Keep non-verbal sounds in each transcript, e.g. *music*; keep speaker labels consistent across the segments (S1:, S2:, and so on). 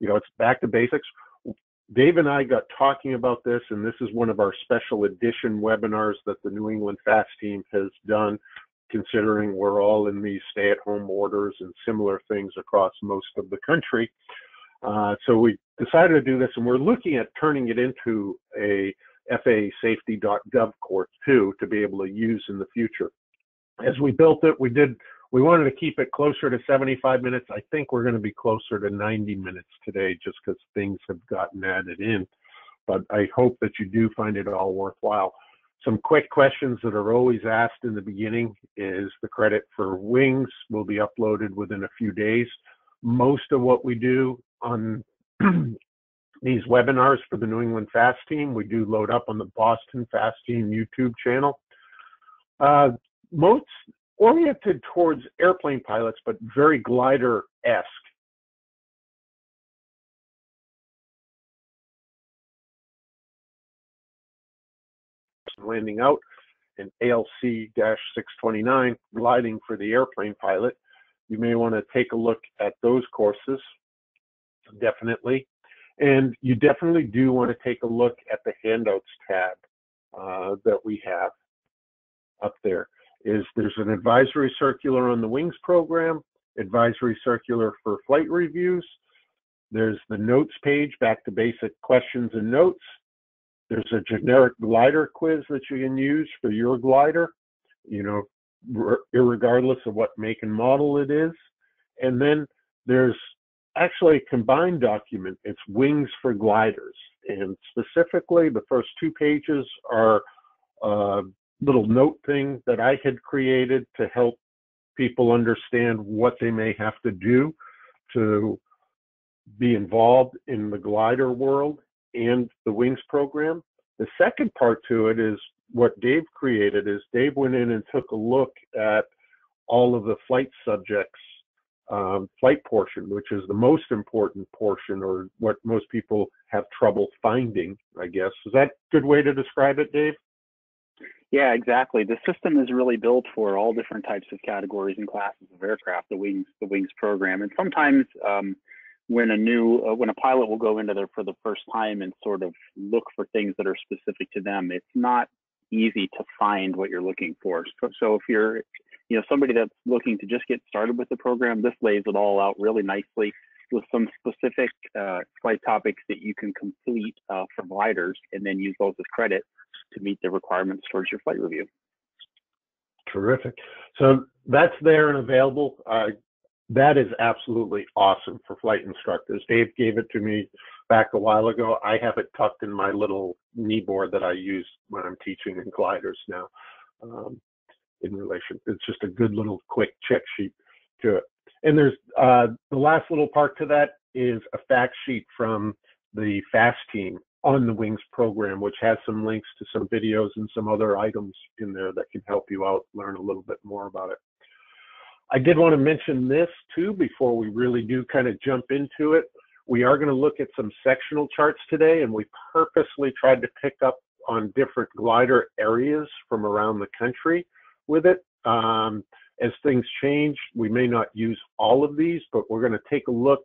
S1: you know, it's back to basics. Dave and I got talking about this, and this is one of our special edition webinars that the New England FAST team has done, considering we're all in these stay at home orders and similar things across most of the country. Uh, so we decided to do this, and we're looking at turning it into a FAAsafety.gov course too to be able to use in the future. As we built it, we did we wanted to keep it closer to 75 minutes. I think we're going to be closer to 90 minutes today just because things have gotten added in. But I hope that you do find it all worthwhile. Some quick questions that are always asked in the beginning is the credit for wings will be uploaded within a few days. Most of what we do on *clears throat* these webinars for the New England Fast Team, we do load up on the Boston Fast Team YouTube channel. Uh, most oriented towards airplane pilots, but very glider-esque. Landing out an ALC-629 gliding for the airplane pilot. You may want to take a look at those courses, definitely. And you definitely do want to take a look at the handouts tab uh, that we have up there is there's an advisory circular on the wings program, advisory circular for flight reviews. There's the notes page, back to basic questions and notes. There's a generic glider quiz that you can use for your glider, you know, regardless of what make and model it is. And then there's actually a combined document. It's wings for gliders. And specifically, the first two pages are uh, little note thing that I had created to help people understand what they may have to do to be involved in the glider world and the wings program. The second part to it is what Dave created is Dave went in and took a look at all of the flight subjects um, flight portion, which is the most important portion or what most people have trouble finding, I guess. Is that a good way to describe it, Dave?
S2: Yeah, exactly. The system is really built for all different types of categories and classes of aircraft. The wings, the wings program, and sometimes um, when a new, uh, when a pilot will go into there for the first time and sort of look for things that are specific to them, it's not easy to find what you're looking for. So, so if you're, you know, somebody that's looking to just get started with the program, this lays it all out really nicely with some specific uh, flight topics that you can complete uh, for gliders and then use those as credit to meet the requirements towards your flight review.
S1: Terrific. So that's there and available. Uh, that is absolutely awesome for flight instructors. Dave gave it to me back a while ago. I have it tucked in my little knee board that I use when I'm teaching in gliders now. Um, in relation, it's just a good little quick check sheet to it. And there's uh, the last little part to that is a fact sheet from the FAST team on the Wings program, which has some links to some videos and some other items in there that can help you out learn a little bit more about it. I did want to mention this too before we really do kind of jump into it. We are going to look at some sectional charts today, and we purposely tried to pick up on different glider areas from around the country with it. Um, as things change, we may not use all of these, but we're going to take a look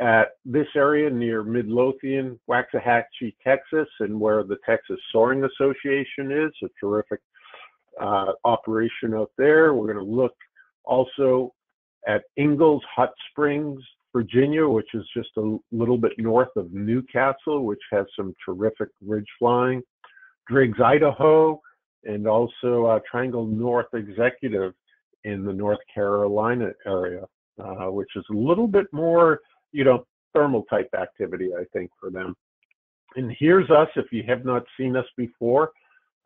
S1: at this area near Midlothian, Waxahachie, Texas, and where the Texas Soaring Association is, a terrific uh, operation out there. We're going to look also at Ingalls Hot Springs, Virginia, which is just a little bit north of Newcastle, which has some terrific ridge flying. Driggs, Idaho, and also uh, Triangle North Executive in the North Carolina area, uh, which is a little bit more you know, thermal type activity, I think, for them. And here's us, if you have not seen us before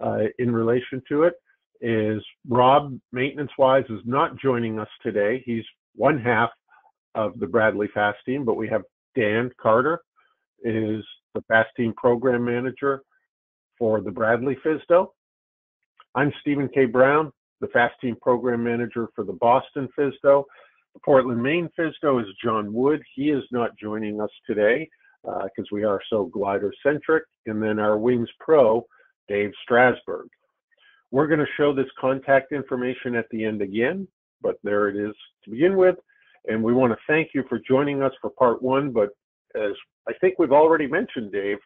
S1: uh, in relation to it, is Rob, maintenance wise, is not joining us today. He's one half of the Bradley Fast team, but we have Dan Carter, is the Fast team program manager for the Bradley FSDO. I'm Stephen K. Brown, the Fast team program manager for the Boston FSDO. Portland, Maine FSDO is John Wood. He is not joining us today because uh, we are so glider centric. And then our Wings Pro, Dave Strasberg. We're going to show this contact information at the end again, but there it is to begin with. And we want to thank you for joining us for part one. But as I think we've already mentioned, Dave,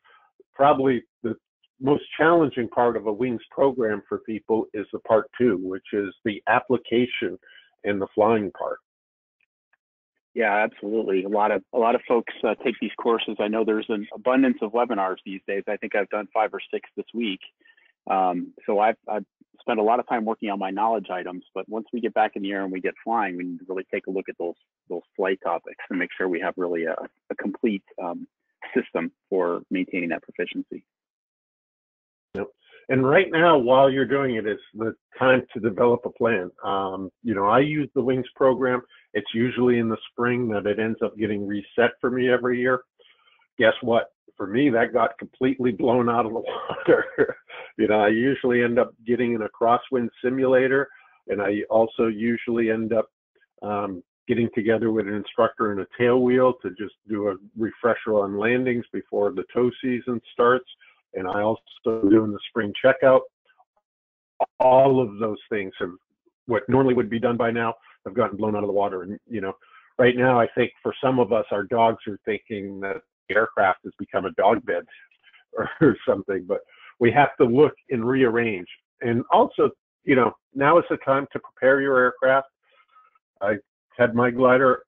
S1: probably the most challenging part of a wings program for people is the part two, which is the application and the flying part.
S2: Yeah, absolutely. A lot of a lot of folks uh, take these courses. I know there's an abundance of webinars these days. I think I've done five or six this week. Um, so I've, I've spent a lot of time working on my knowledge items. But once we get back in the air and we get flying, we need to really take a look at those those flight topics and make sure we have really a, a complete um, system for maintaining that proficiency.
S1: Yep. And right now, while you're doing it, it's the time to develop a plan. Um, you know, I use the Wings program. It's usually in the spring that it ends up getting reset for me every year. Guess what? For me, that got completely blown out of the *laughs* water. you know, I usually end up getting in a crosswind simulator, and I also usually end up um, getting together with an instructor in a tailwheel to just do a refresher on landings before the tow season starts. And I also doing the spring checkout. All of those things have what normally would be done by now have gotten blown out of the water. And you know, right now I think for some of us, our dogs are thinking that the aircraft has become a dog bed *laughs* or, or something. But we have to look and rearrange. And also, you know, now is the time to prepare your aircraft. I had my glider.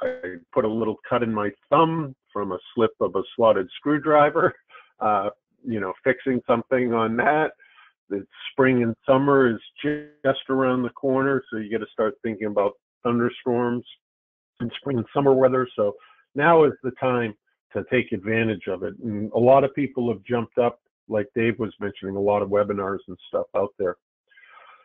S1: I put a little cut in my thumb from a slip of a slotted screwdriver. *laughs* Uh, you know, fixing something on that. The spring and summer is just around the corner, so you got to start thinking about thunderstorms and spring and summer weather. So now is the time to take advantage of it. And a lot of people have jumped up, like Dave was mentioning, a lot of webinars and stuff out there.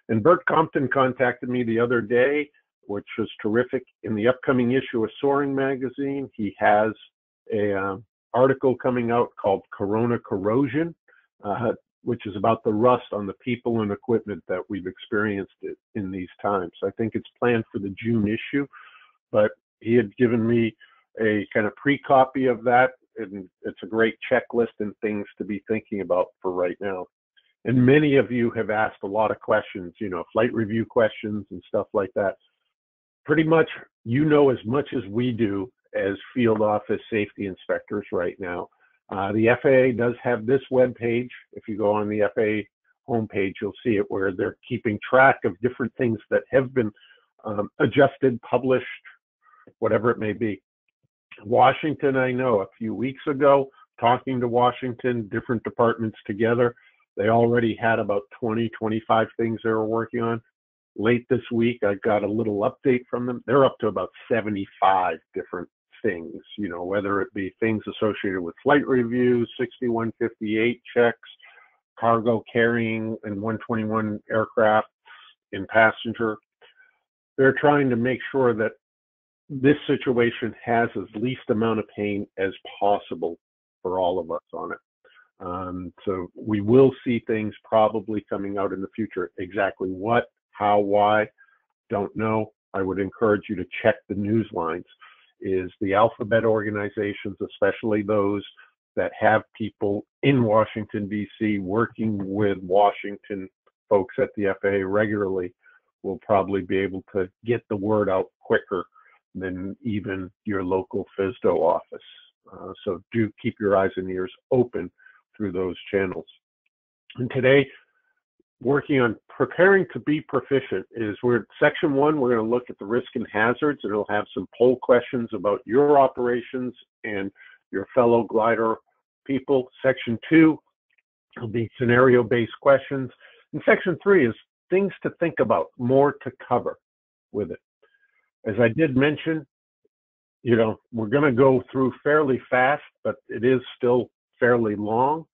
S1: And Burt Compton contacted me the other day which was terrific. In the upcoming issue of Soaring magazine, he has a uh, article coming out called Corona Corrosion, uh, which is about the rust on the people and equipment that we've experienced in these times. I think it's planned for the June issue, but he had given me a kind of pre-copy of that, and it's a great checklist and things to be thinking about for right now. And many of you have asked a lot of questions, you know, flight review questions and stuff like that pretty much you know as much as we do as field office safety inspectors right now. Uh, the FAA does have this web page. If you go on the FAA homepage, you'll see it where they're keeping track of different things that have been um, adjusted, published, whatever it may be. Washington, I know a few weeks ago, talking to Washington, different departments together, they already had about 20, 25 things they were working on late this week, I got a little update from them. They're up to about 75 different things, you know, whether it be things associated with flight reviews, 6158 checks, cargo carrying and 121 aircraft in passenger. They're trying to make sure that this situation has as least amount of pain as possible for all of us on it. Um, so we will see things probably coming out in the future. Exactly what how, why, don't know. I would encourage you to check the news lines. Is the alphabet organizations, especially those that have people in Washington, D.C., working with Washington folks at the FAA regularly, will probably be able to get the word out quicker than even your local FSDO office. Uh, so do keep your eyes and ears open through those channels. And today, working on preparing to be proficient is we're section one we're going to look at the risk and hazards and it'll have some poll questions about your operations and your fellow glider people. Section two will be scenario based questions. And section three is things to think about more to cover with it. As i did mention you know we're going to go through fairly fast but it is still fairly long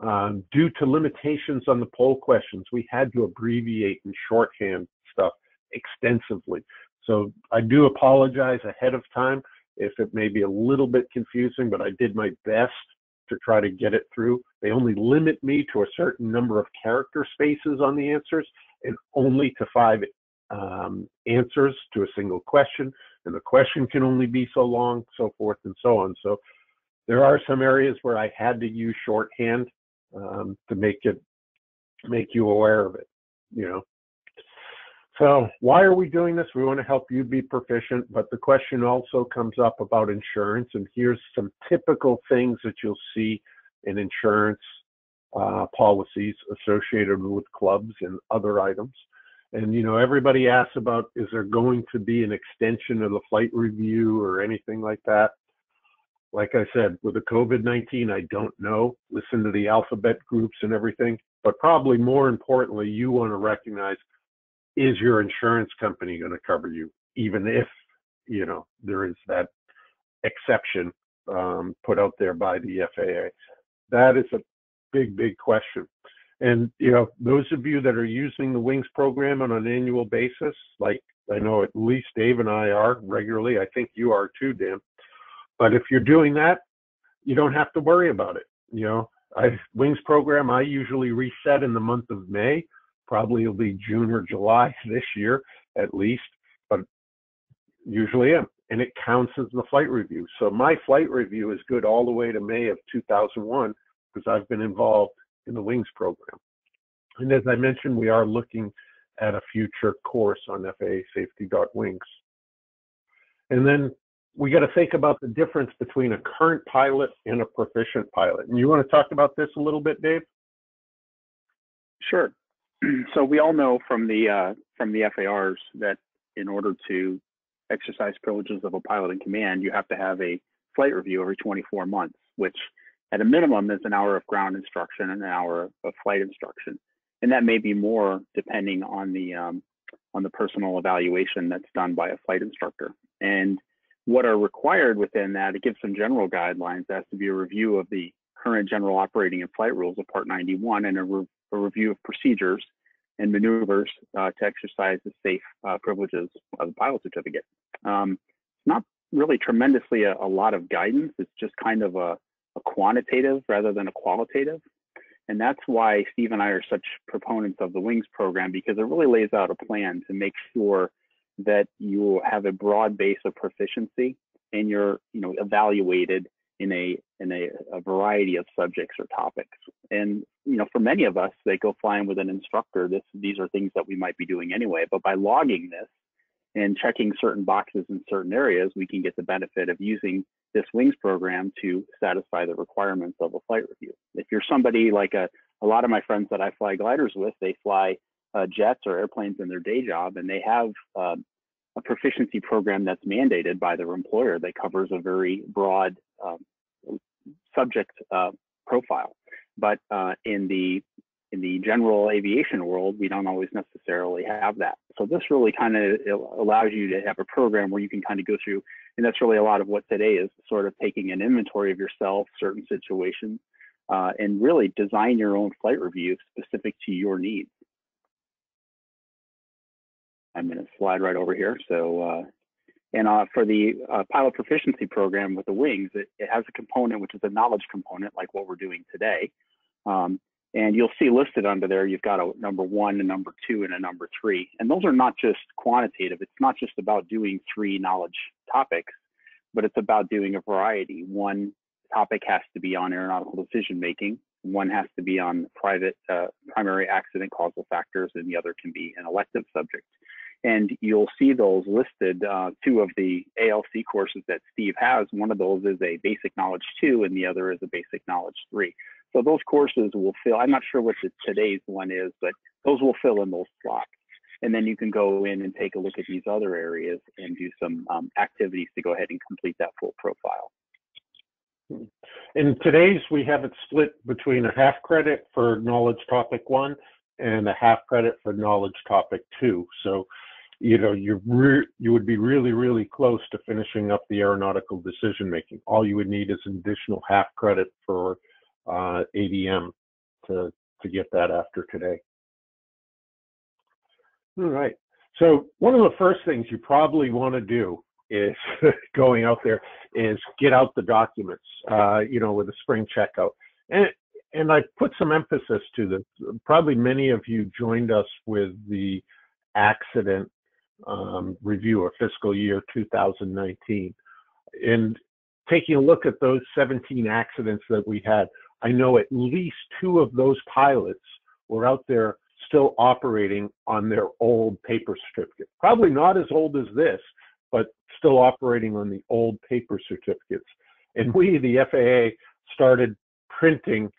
S1: um, due to limitations on the poll questions, we had to abbreviate and shorthand stuff extensively. So I do apologize ahead of time if it may be a little bit confusing, but I did my best to try to get it through. They only limit me to a certain number of character spaces on the answers and only to five um, answers to a single question. And the question can only be so long, so forth and so on. So there are some areas where I had to use shorthand um, to make it make you aware of it. You know. So why are we doing this? We want to help you be proficient, but the question also comes up about insurance. And here's some typical things that you'll see in insurance uh, policies associated with clubs and other items. And you know, everybody asks about is there going to be an extension of the flight review or anything like that? Like I said, with the COVID 19, I don't know. Listen to the alphabet groups and everything. But probably more importantly, you want to recognize is your insurance company going to cover you, even if, you know, there is that exception um, put out there by the FAA? That is a big, big question. And, you know, those of you that are using the WINGS program on an annual basis, like I know at least Dave and I are regularly, I think you are too, Dan. But if you're doing that, you don't have to worry about it. You know, I WINGS program, I usually reset in the month of May. Probably it'll be June or July *laughs* this year at least, but usually am. And it counts as the flight review. So my flight review is good all the way to May of 2001 because I've been involved in the WINGS program. And as I mentioned, we are looking at a future course on FAA safety.wings. And then we got to think about the difference between a current pilot and a proficient pilot. And you want to talk about this a little bit, Dave?
S2: Sure. *clears throat* So we all know from the uh, from the FARs that in order to exercise privileges of a pilot in command, you have to have a flight review every 24 months, which at a minimum is an hour of ground instruction and an hour of flight instruction, and that may be more depending on the um, on the personal evaluation that's done by a flight instructor. And what are required within that, it gives some general guidelines. There has to be a review of the current general operating and flight rules of Part 91 and a, re a review of procedures and maneuvers uh, to exercise the safe uh, privileges of the pilot certificate. Um, it's not really tremendously a, a, lot of guidance. It's just kind of a, a quantitative rather than a qualitative. And that's why Steve and I are such proponents of the WINGS program because it really lays out a plan to make sure that you have a broad base of proficiency and you're you know evaluated in a in a, a, variety of subjects or topics. And you know for many of us that go flying with an instructor this these are things that we might be doing anyway. But by logging this and checking certain boxes in certain areas we can get the benefit of using this wings program to satisfy the requirements of a flight review. If you're somebody like a a lot of my friends that i fly gliders with they fly uh, jets or airplanes in their day job, and they have uh, a proficiency program that's mandated by their employer that covers a very broad um, subject uh, profile. But uh, in the in the general aviation world, we don't always necessarily have that. So this really kind of allows you to have a program where you can kind of go through, and that's really a lot of what today is sort of taking an inventory of yourself, certain situations, uh, and really design your own flight review specific to your needs. I'm going to slide right over here. So, uh, and uh, for the uh, pilot proficiency program with the wings, it, it, has a component which is a knowledge component, like what we're doing today. Um, and you'll see listed under there, you've got a number one, a number two, and a number three. And those are not just quantitative. It's not just about doing three knowledge topics, but it's about doing a variety. One topic has to be on aeronautical decision making. One has to be on private uh, primary accident causal factors, and the other can be an elective subject. And you'll see those listed, uh, two of the ALC courses that Steve has. One of those is a basic knowledge two, and the other is a basic knowledge three. So those courses will fill, I'm not sure what today's one is, but those will fill in those slots. And then you can go in and take a look at these other areas and do some um, activities to go ahead and complete that full profile.
S1: In today's, we have it split between a half credit for knowledge topic one and a half credit for knowledge topic two. So you know, you re- you would be really, really close to finishing up the aeronautical decision making. All you would need is an additional half credit for uh, ADM to to get that after today. All right. So one of the first things you probably want to do is *laughs* going out there is get out the documents, uh, you know, with a spring checkout. And and I put some emphasis to this. Probably many of you joined us with the accident um, review of fiscal year 2019. And taking a look at those 17 accidents that we had, I know at least two of those pilots were out there still operating on their old paper certificate. Probably not as old as this, but still operating on the old paper certificates. And we, the FAA, started printing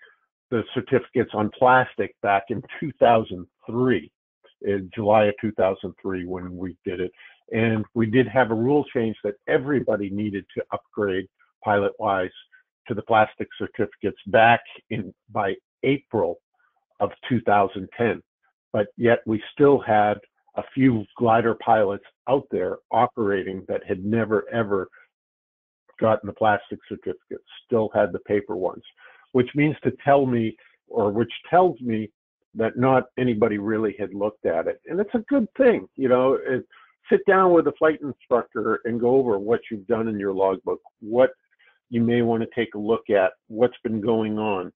S1: the certificates on plastic back in 2003, in July of 2003 when we did it. And we did have a rule change that everybody needed to upgrade PilotWise to the plastic certificates back in by April of 2010. But yet we still had a few glider pilots out there operating that had never ever gotten the plastic certificates, still had the paper ones, which means to tell me, or which tells me that not anybody really had looked at it. And it's a good thing, you know, it, sit down with a flight instructor and go over what you've done in your logbook, what you may want to take a look at, what's been going on,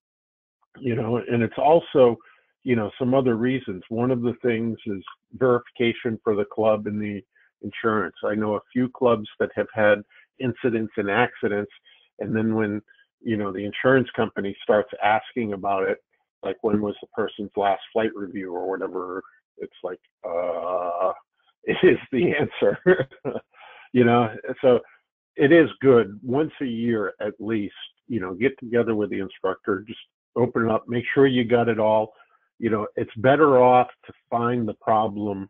S1: you know, and it's also, you know, some other reasons. One of the things is verification for the club and the insurance. I know a few clubs that have had incidents and accidents, and then when, you know, the insurance company starts asking about it, like when was the person's last flight review or whatever, it's like, uh, *laughs* it is the answer. *laughs* you know, so it is good once a year at least, you know, get together with the instructor, just open it up, make sure you got it all. You know, it's better off to find the problem,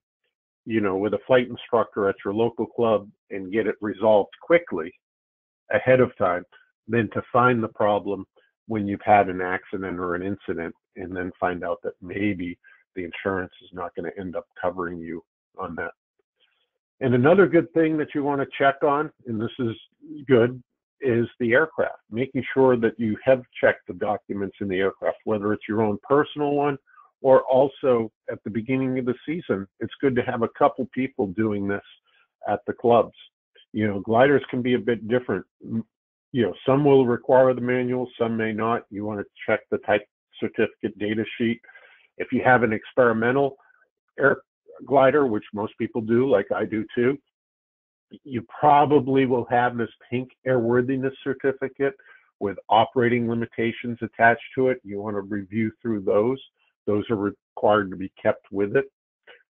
S1: you know, with a flight instructor at your local club and get it resolved quickly ahead of time than to find the problem when you've had an accident or an incident and then find out that maybe the insurance is not going to end up covering you on that. And another good thing that you want to check on, and this is good, is the aircraft, making sure that you have checked the documents in the aircraft, whether it's your own personal one or also at the beginning of the season. It's good to have a couple people doing this at the clubs. You know, gliders can be a bit different. You know, some will require the manual, some may not. You want to check the type certificate data sheet. If you have an experimental air glider, which most people do, like I do too, you probably will have this pink airworthiness certificate with operating limitations attached to it. You want to review through those. Those are required to be kept with it.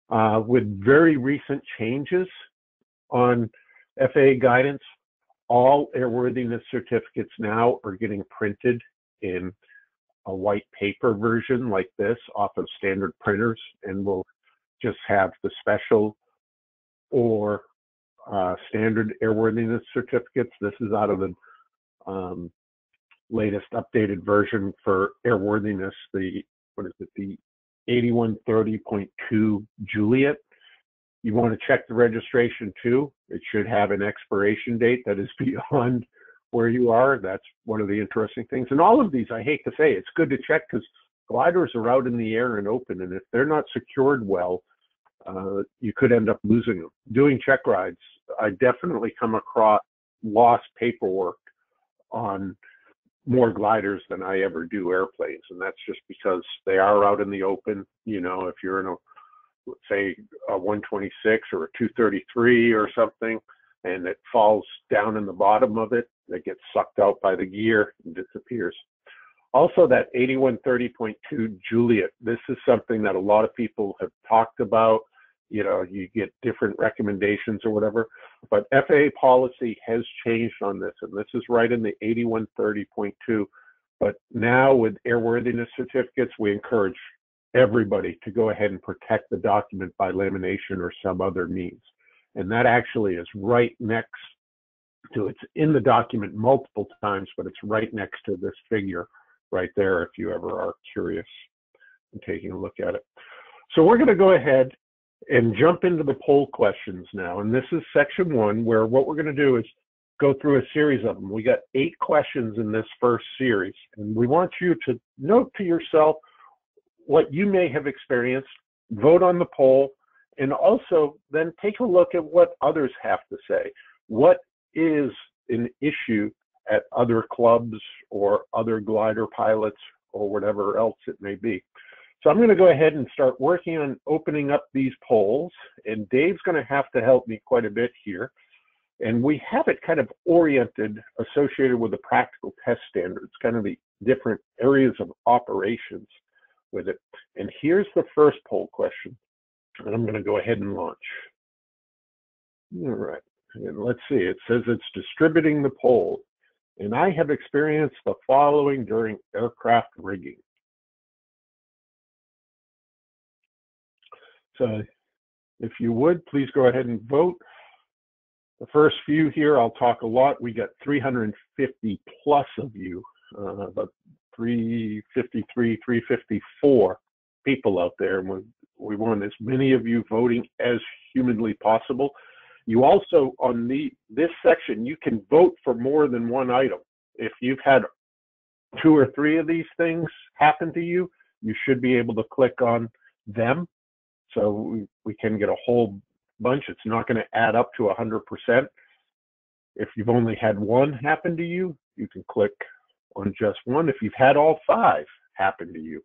S1: Uh, with very recent changes on FAA guidance, all airworthiness certificates now are getting printed in a white paper version like this off of standard printers and we'll just have the special or uh, standard airworthiness certificates. This is out of the um, latest updated version for airworthiness, the, what is it, the 8130.2 Juliet. You want to check the registration too. It should have an expiration date that is *laughs* beyond where you are. That's one of the interesting things. And all of these, I hate to say, it's good to check because gliders are out in the air and open, and if they're not secured well, uh, you could end up losing them. Doing check rides, I definitely come across lost paperwork on more gliders than I ever do airplanes, and that's just because they are out in the open. You know, if you're in a say a 126 or a 233 or something, and it falls down in the bottom of it, it gets sucked out by the gear and disappears. Also, that 8130.2 Juliet, this is something that a lot of people have talked about. You know, you get different recommendations or whatever, but FAA policy has changed on this, and this is right in the 8130.2. But now with airworthiness certificates, we encourage everybody to go ahead and protect the document by lamination or some other means. And that actually is right next to it's in the document multiple times, but it's right next to this figure right there if you ever are curious and taking a look at it. So we're going to go ahead and jump into the poll questions now. And this is section one, where what we're going to do is go through a series of them. We got eight questions in this first series, and we want you to note to yourself what you may have experienced, vote on the poll, and also then take a look at what others have to say. What is an issue at other clubs or other glider pilots or whatever else it may be. So I'm going to go ahead and start working on opening up these polls, and Dave's going to have to help me quite a bit here. And we have it kind of oriented, associated with the practical test standards, kind of the different areas of operations with it. And here's the first poll question. And I'm going to go ahead and launch. All right. And let's see. It says it's distributing the poll. And I have experienced the following during aircraft rigging. So if you would, please go ahead and vote. The first few here, I'll talk a lot. We got 350 plus of you, uh, about 353, 354 people out there. And we, want as many of you voting as humanly possible. You also, on the this section, you can vote for more than one item. If you've had two or three of these things happen to you, you should be able to click on them. So we, we can get a whole bunch. It's not going to add up to 100%. If you've only had one happen to you, you can click on just one. If you've had all five happen to you,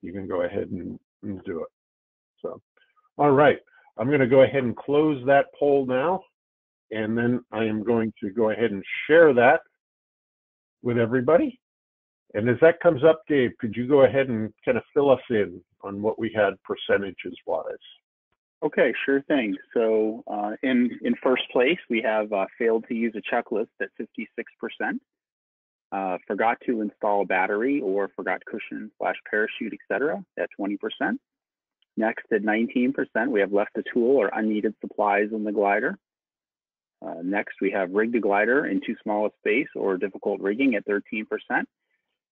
S1: you can go ahead and, and do it. So, all right. I'm going to go ahead and close that poll now, and then I am going to go ahead and share that with everybody. And as that comes up, Dave, could you go ahead and kind of fill us in on what we had percentages wise?
S2: Okay, sure thing. So uh, in in first place, we have uh, failed to use a checklist at 56%, uh, forgot to install battery or forgot cushion slash parachute, etc. at 20%. Next, at 19%, we have left a tool or unneeded supplies in the glider. Uh, next, we have rigged a glider in too small a space or difficult rigging at 13%.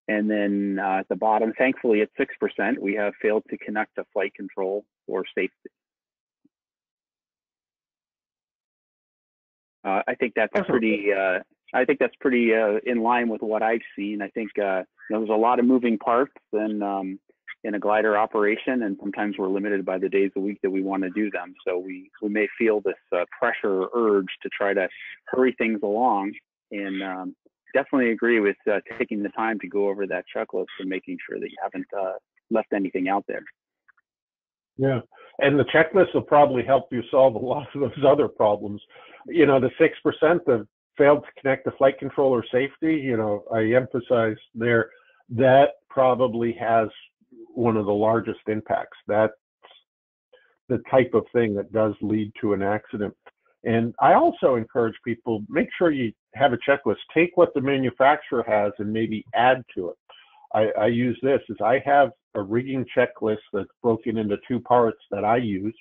S2: And then uh, at the bottom, thankfully at 6%, we have failed to connect a flight control or safety. Uh, I think that's pretty. Uh, I think that's pretty uh, in line with what I've seen. I think uh, you know, there's a lot of moving parts, and um, in a glider operation, and sometimes we're limited by the days a week that we want to do them. So we we may feel this uh, pressure or urge to try to hurry things along, and um, definitely agree with uh, taking the time to go over that checklist and making sure that you haven't uh, left anything out there.
S1: Yeah, and the checklist will probably help you solve a lot of those other problems. You know, the six percent that failed to connect the flight controller safety. You know, I emphasize there that probably has one of the largest impacts. That's the type of thing that does lead to an accident. And I also encourage people make sure you have a checklist. Take what the manufacturer has and maybe add to it. I, I use this is I have a rigging checklist that's broken into two parts that I use.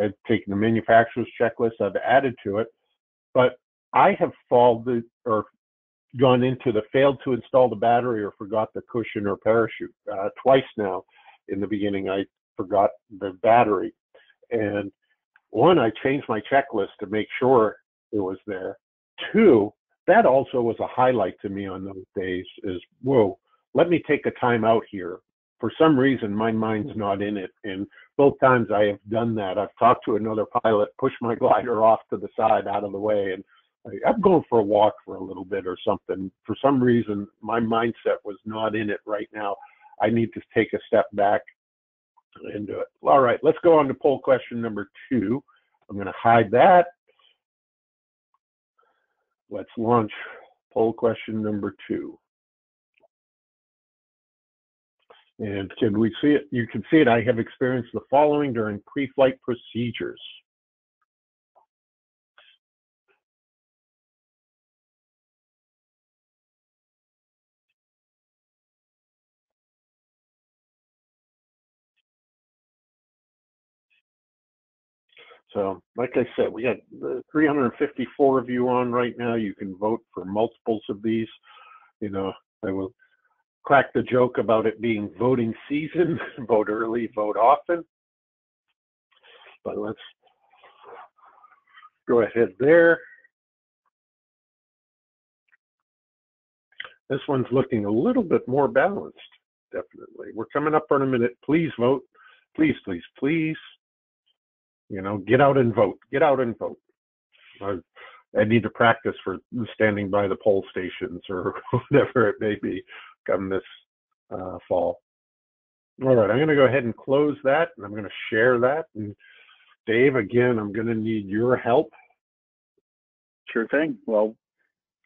S1: I've taken the manufacturer's checklist, I've added to it, but I have fallen or gone into the failed to install the battery or forgot the cushion or parachute uh, twice now. In the beginning, I forgot the battery, and one, I changed my checklist to make sure it was there. Two, that also was a highlight to me on those days. Is whoa, let me take a time out here. For some reason, my mind's not in it, and both times I have done that. I've talked to another pilot, pushed my *laughs* glider off to the side, out of the way, and I'm going for a walk for a little bit or something. For some reason, my mindset was not in it right now. I need to take a step back and do it. All right, let's go on to poll question number two. I'm going to hide that. Let's launch poll question number two. And can we see it? You can see it. I have experienced the following during pre-flight procedures. So, like I said, we got 354 of you on right now. You can vote for multiples of these. You know, I will crack the joke about it being voting season. *laughs* vote early, vote often. But let's go ahead there. This one's looking a little bit more balanced, definitely. We're coming up on a minute. Please vote. Please, please, please. You know, get out and vote. Get out and vote. I, I need to practice for standing by the poll stations or *laughs* whatever it may be come this uh, fall. All right, I'm going to go ahead and close that, and I'm going to share that. And Dave, again, I'm going to need your help.
S2: Sure thing. Well,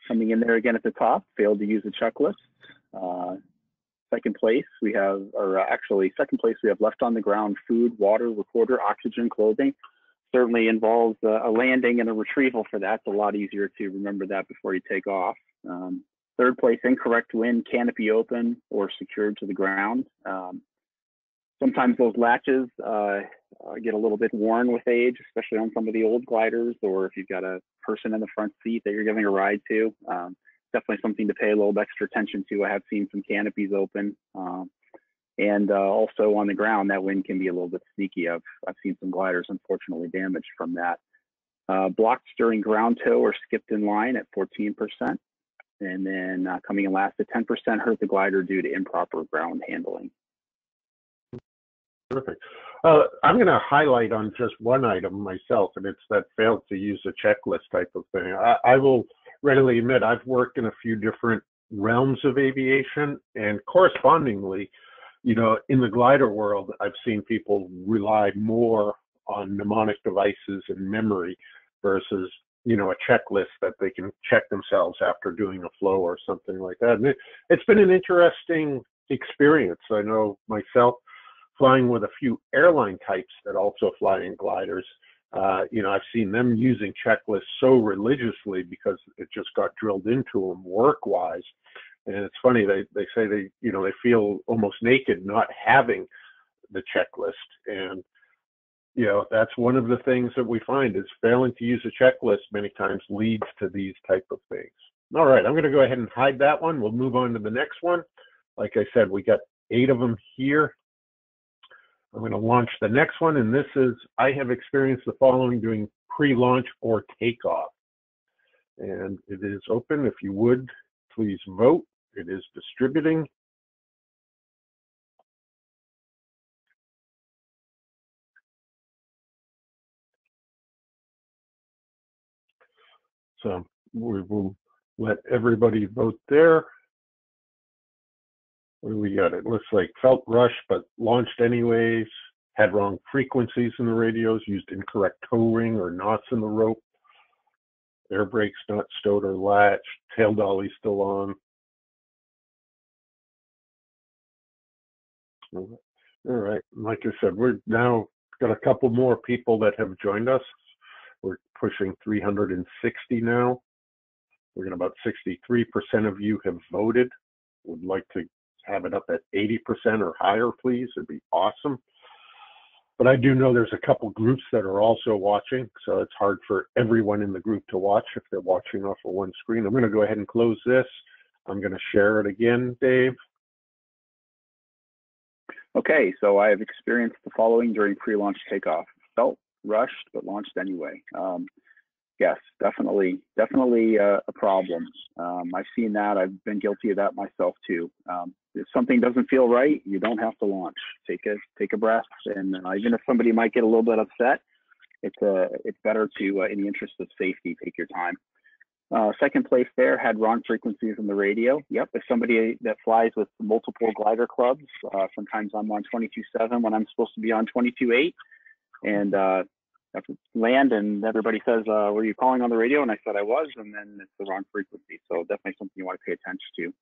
S2: coming in there again at the top, failed to use a checklist. Uh, second place, we have, or uh, actually second place, we have left on the ground food, water, recorder, oxygen, clothing. Certainly involves uh, a landing and a retrieval for that. It's a lot easier to remember that before you take off. Um, third place, incorrect wind, canopy open or secured to the ground. Um, sometimes those latches uh, uh, get a little bit worn with age, especially on some of the old gliders, or if you've got a person in the front seat that you're giving a ride to. Um, definitely something to pay a little extra attention to. I have seen some canopies open. Um, and uh, also on the ground, that wind can be a little bit sneaky. I've, I've seen some gliders unfortunately damaged from that. Uh, blocked during ground tow or skipped in line at 14%. And then uh, coming in last at 10% hurt the glider due to improper ground handling.
S1: Terrific. Uh, I'm going to highlight on just one item myself, and it's that failed to use a checklist type of thing. I, I will readily admit I've worked in a few different realms of aviation, and correspondingly, you know, in the glider world, I've seen people rely more on mnemonic devices and memory versus, you know, a checklist that they can check themselves after doing a flow or something like that. And it, it's been an interesting experience. I know myself flying with a few airline types that also fly in gliders. Uh, you know, I've seen them using checklists so religiously because it just got drilled into them work wise. And it's funny, they, they say they, you know, they feel almost naked not having the checklist. And, you know, that's one of the things that we find is failing to use a checklist many times leads to these type of things. All right, I'm going to go ahead and hide that one. We'll move on to the next one. Like I said, we got eight of them here. I'm going to launch the next one, and this is, I have experienced the following during pre-launch or takeoff. And it is open. If you would, please vote. It is distributing. So we will let everybody vote there. What do we got? It looks like felt rush, but launched anyways. Had wrong frequencies in the radios, used incorrect tow ring or knots in the rope. Air brakes not stowed or latched. Tail dolly still on. All right. Like I said, we're now got a couple more people that have joined us. We're pushing 360 now. We're going about 63% of you have voted. Would like to have it up at 80% or higher, please. It'd be awesome. But I do know there's a couple groups that are also watching, so it's hard for everyone in the group to watch if they're watching off of one screen. I'm going to go ahead and close this. I'm going to share it again, Dave.
S2: Okay, so I have experienced the following during pre-launch takeoff. Felt rushed, but launched anyway. Um, yes, definitely, definitely uh, a problem. Um, I've seen that. I've been guilty of that myself too. Um, if something doesn't feel right, you don't have to launch. Take a take a breath, and uh, even if somebody might get a little bit upset, it's uh, it's better to, uh, in the interest of safety, take your time. Uh, second place there had wrong frequencies in the radio. Yep, if somebody that flies with multiple glider clubs, uh, sometimes I'm on 22.7 when I'm supposed to be on 22.8, and uh, land and everybody says, uh, were you calling on the radio? And I said I was, and then it's the wrong frequency. So definitely something you want to pay attention to.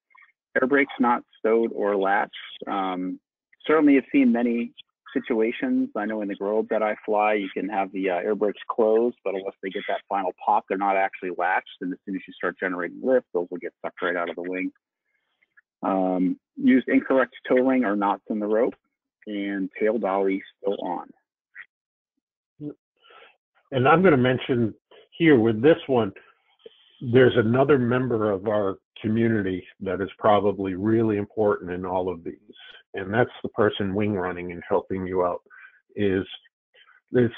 S2: Air brakes not stowed or latched. Um, certainly have seen many situations. I know in the Globe that I fly, you can have the uh, air brakes closed, but unless they get that final pop, they're not actually latched. And as soon as you start generating lift, those will get sucked right out of the wing. Um, used incorrect tow ring or knots in the rope, and tail dolly still on.
S1: And I'm going to mention here with this one, there's another member of our community that is probably really important in all of these, and that's the person wing running and helping you out. Is this?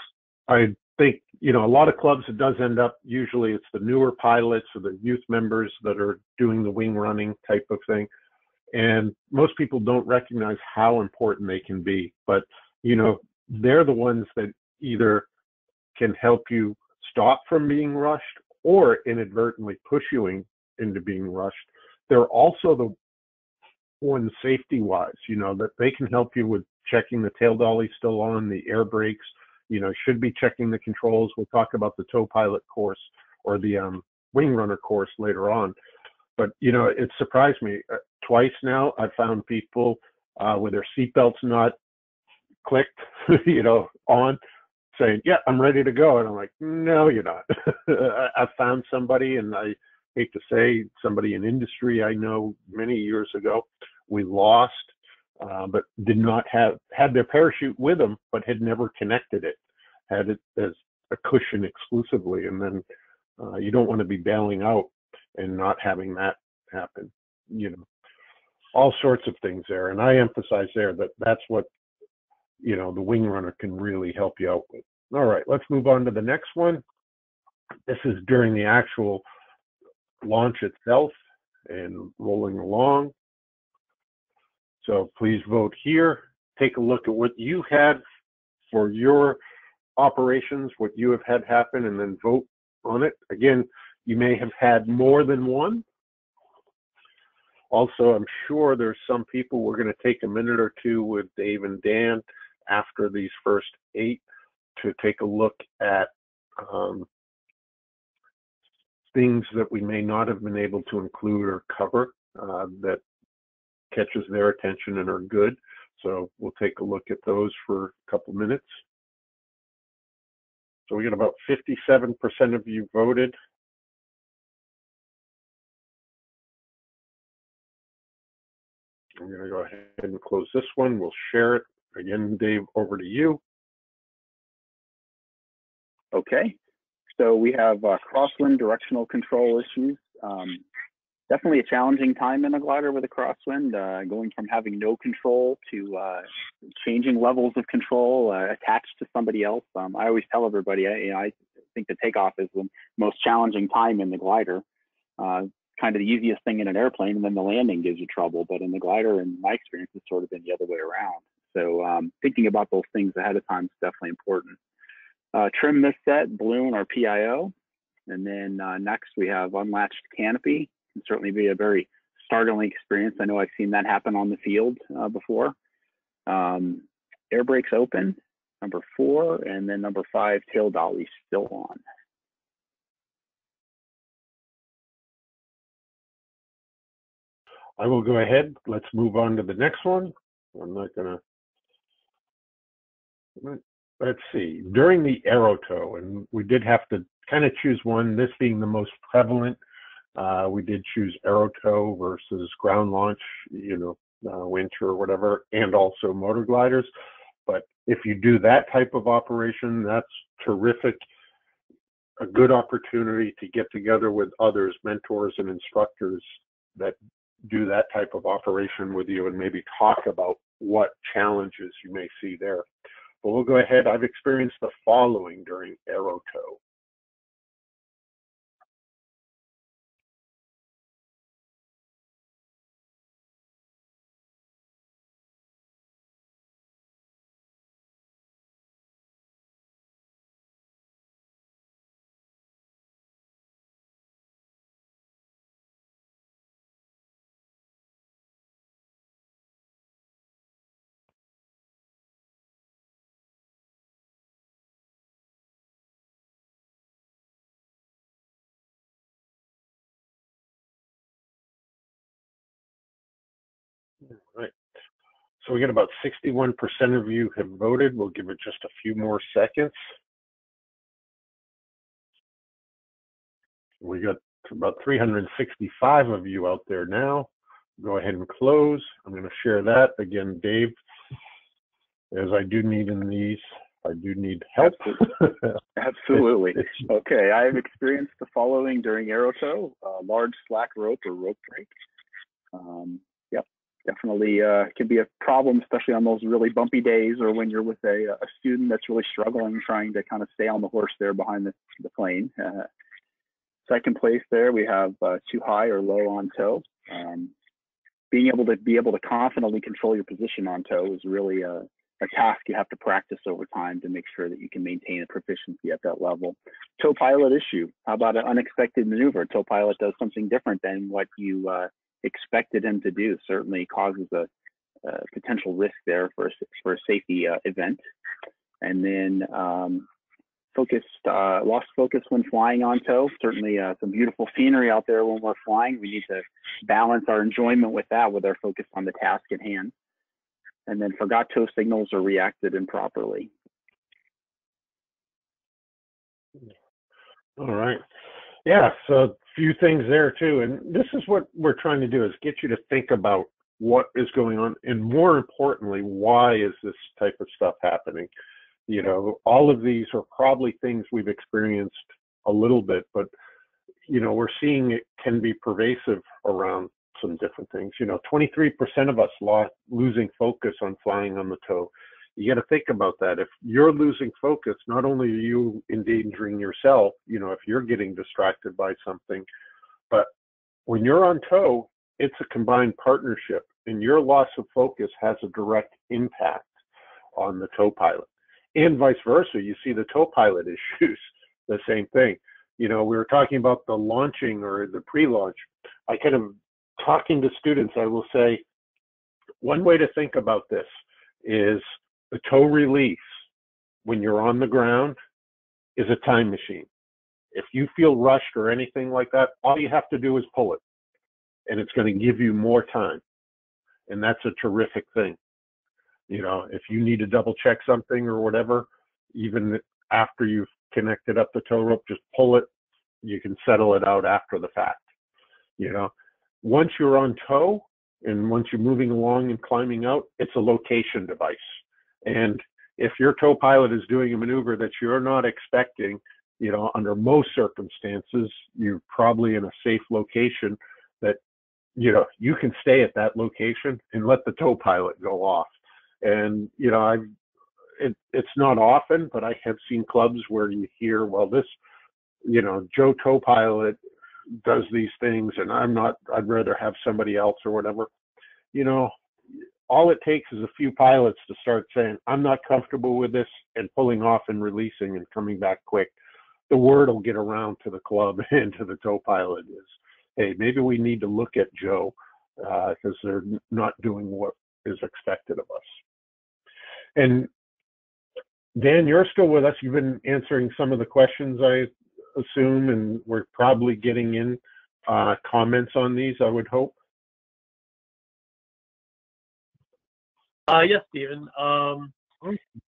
S1: I think you know a lot of clubs it does end up usually it's the newer pilots or the youth members that are doing the wing running type of thing, and most people don't recognize how important they can be. But you know they're the ones that either can help you stop from being rushed or inadvertently push you in, into being rushed. They're also the ones safety wise, you know, that they can help you with checking the tail dolly still on, the air brakes, you know, should be checking the controls. We'll talk about the tow pilot course or the um, wing runner course later on. But, you know, it surprised me. Uh, twice now. I've found people uh, with their seatbelts not clicked, *laughs* you know, on, saying, "Yeah, I'm ready to go," and I'm like, "No, you're not." *laughs* I found somebody, and I hate to say somebody in industry I know many years ago. We lost, uh, but did not have had their parachute with them, but had never connected it. Had it as a cushion exclusively, and then uh, you don't want to be bailing out and not having that happen. You know, all sorts of things there, and I emphasize there that that's what you know the wing runner can really help you out with. All right, let's move on to the next one. This is during the actual launch itself and rolling along. So please vote here. Take a look at what you had for your operations, what you have had happen, and then vote on it. Again, you may have had more than one. Also, I'm sure there's some people, we're going to take a minute or two with Dave and Dan after these first eight to take a look at um, things that we may not have been able to include or cover uh, that catches their attention and are good. So we'll take a look at those for a couple minutes. So we got about 57% of you voted. I'm going to go ahead and close this one. We'll share it. Again, Dave, over to you.
S2: Okay. So we have uh, crosswind directional control issues. Um, definitely a challenging time in a glider with a crosswind, uh, going from having no control to uh, changing levels of control uh, attached to somebody else. Um, I always tell everybody, I, I think the takeoff is the most challenging time in the glider. Uh, kind of the easiest thing in an airplane, and then the landing gives you trouble. But in the glider, in my experience, it's sort of been the other way around. So um, thinking about those things ahead of time is definitely important. Uh, trim this set, balloon or PIO. And then uh, next we have unlatched canopy. Can certainly be a very startling experience. I know I've seen that happen on the field uh, before. Um, air brakes open, number four, and then number five, tail dolly still on.
S1: I will go ahead. Let's move on to the next one. I'm not gonna. Let's see. During the aerotow, and we did have to kind of choose one. This being the most prevalent, uh, we did choose aerotow versus ground launch. You know, uh, winch or whatever, and also motor gliders. But if you do that type of operation, that's terrific. A good opportunity to get together with others, mentors and instructors that do that type of operation with you and maybe talk about what challenges you may see there. But we'll go ahead. I've experienced the following during aerotow. So we got about 61% of you have voted. We'll give it just a few more seconds. We got about 365 of you out there now. Go ahead and close. I'm going to share that again, Dave. As I do need in these, I do need help. *laughs*
S2: Absolutely. okay, I have experienced the following during aerotow: uh, large slack rope or rope break. Um, definitely uh, can be a problem, especially on those really bumpy days or when you're with a, a student that's really struggling trying to kind of stay on the horse there behind the, the plane. Uh, second place there, we have uh, too high or low on tow. Um, being able to be able to confidently control your position on tow is really a, a task you have to practice over time to make sure that you can maintain a proficiency at that level. Tow pilot issue. How about an unexpected maneuver? Tow pilot does something different than what you uh, expected him to do certainly causes a, a potential risk there for a, for a safety uh, event. And then um, focused, uh, lost focus when flying on tow. Certainly uh, some beautiful scenery out there when we're flying. We need to balance our enjoyment with that, with our focus on the task at hand. And then forgot tow signals or reacted improperly.
S1: All right. Yeah, so few things there too. And this is what we're trying to do is get you to think about what is going on and more importantly, why is this type of stuff happening? You know, all of these are probably things we've experienced a little bit, but you know, we're seeing it can be pervasive around some different things. You know, 23% of us lost losing focus on flying on the tow. You got to think about that. If you're losing focus, not only are you endangering yourself, you know, if you're getting distracted by something, but when you're on tow, it's a combined partnership, and your loss of focus has a direct impact on the tow pilot and vice versa. You see the tow pilot *laughs* issues, the same thing. You know, we were talking about the launching or the pre-launch. I kind of talking to students, I will say one way to think about this is the tow release when you're on the ground is a time machine. If you feel rushed or anything like that, all you have to do is pull it and it's going to give you more time. And that's a terrific thing. You know, if you need to double check something or whatever, even after you've connected up the tow rope, just pull it. You can settle it out after the fact. You know, once you're on tow and once you're moving along and climbing out, it's a location device. And if your tow pilot is doing a maneuver that you're not expecting, you know, under most circumstances, you're probably in a safe location that, you know, you can stay at that location and let the tow pilot go off. And you know, I've it, it's not often, but I have seen clubs where you hear, well, this, you know, Joe Tow Pilot does these things, and I'm not. I'd rather have somebody else or whatever. You know, all it takes is a few pilots to start saying, I'm not comfortable with this, and pulling off and releasing and coming back quick. The word will get around to the club *laughs* and to the tow pilot is, hey, maybe we need to look at Joe because uh, they're not doing what is expected of us. And Dan, you're still with us. You've been answering some of the questions, I assume, and we're probably getting in uh, comments on these, I would hope.
S3: Uh, yes, Stephen. Um,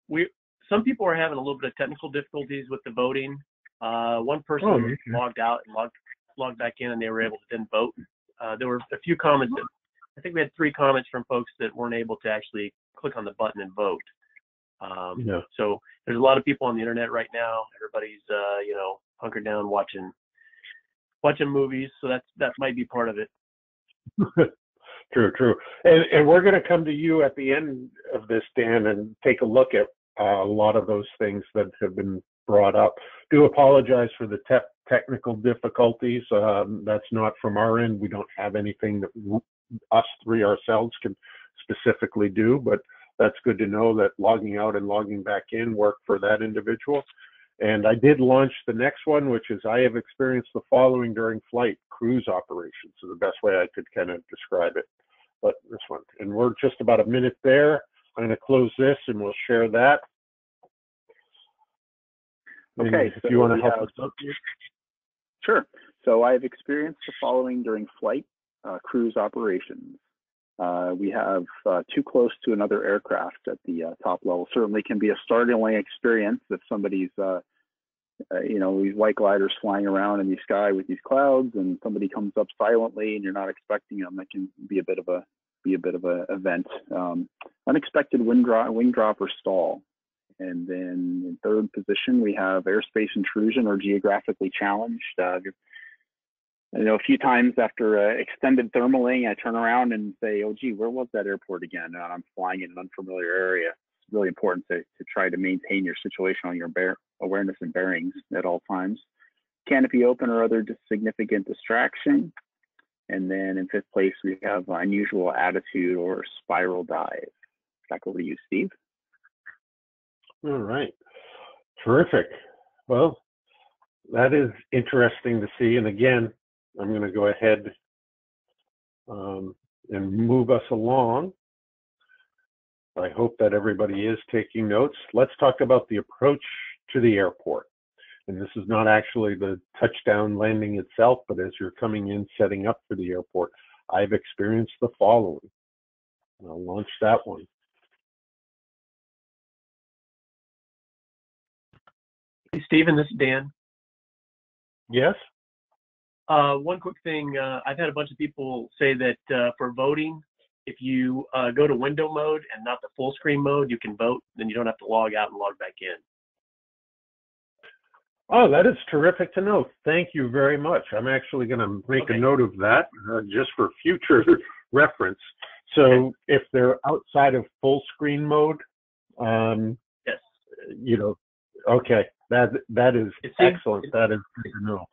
S3: we some people are having a little bit of technical difficulties with the voting. Uh, one person oh, okay. logged out and logged logged back in, and they were able to then vote. Uh, there were a few comments. That, I think we had three comments from folks that weren't able to actually click on the button and vote. Um, yeah. So there's a lot of people on the internet right now. Everybody's uh, you know hunkered down watching watching movies, so that's that might be part of it. *laughs*
S1: true, true. And and we're going to come to you at the end of this, Dan, and take a look at uh, a lot of those things that have been brought up. Do apologize for the te- technical difficulties. Um, that's not from our end. We don't have anything that w- us three ourselves can specifically do, but that's good to know that logging out and logging back in work for that individual. And I did launch the next one, which is I have experienced the following during flight cruise operations, is the best way I could kind of describe it. But this one, and we're just about a minute there. I'm going to close this and we'll share that.
S2: Okay.
S1: if so you want to help have, us out here.
S2: Sure. So I've experienced the following during flight uh, cruise operations. Uh, we have uh, too close to another aircraft at the uh, top level. Certainly can be a startling experience if somebody's, uh, you know, these white gliders flying around in the sky with these clouds, and somebody comes up silently and you're not expecting them. That can be a bit of a be a bit of an event. Um, unexpected wind drop, wing drop or stall. And then in third position, we have airspace intrusion or geographically challenged. Uh, you know, a few times after uh, extended thermaling, I turn around and say, "Oh, gee, where was that airport again?" I'm flying in an unfamiliar area. It's really important to, to try to maintain your situational on your bear, awareness and bearings at all times. Canopy open or other significant distraction. And then in fifth place, we have unusual attitude or spiral dive. Back over to you, Steve.
S1: All right. Terrific. Well, that is interesting to see. And again, I'm going to go ahead um, and move us along. I hope that everybody is taking notes. Let's talk about the approach to the airport. And this is not actually the touchdown landing itself, but as you're coming in, setting up for the airport, I've experienced the following. I'll launch that one.
S3: Hey, Stephen, this is Dan.
S1: Yes?
S3: Uh, one quick thing, uh, I've had a bunch of people say that uh, for voting, if you uh, go to window mode and not the full screen mode, you can vote. Then you don't have to log out and log back in.
S1: Oh, that is terrific to know. Thank you very much. I'm actually going to make
S3: Okay.
S1: a note of that uh, just for future *laughs* reference. So if they're outside of full screen mode, um,
S3: Yes.
S1: you know, okay, that that is
S3: seems-
S1: excellent. That is good to know.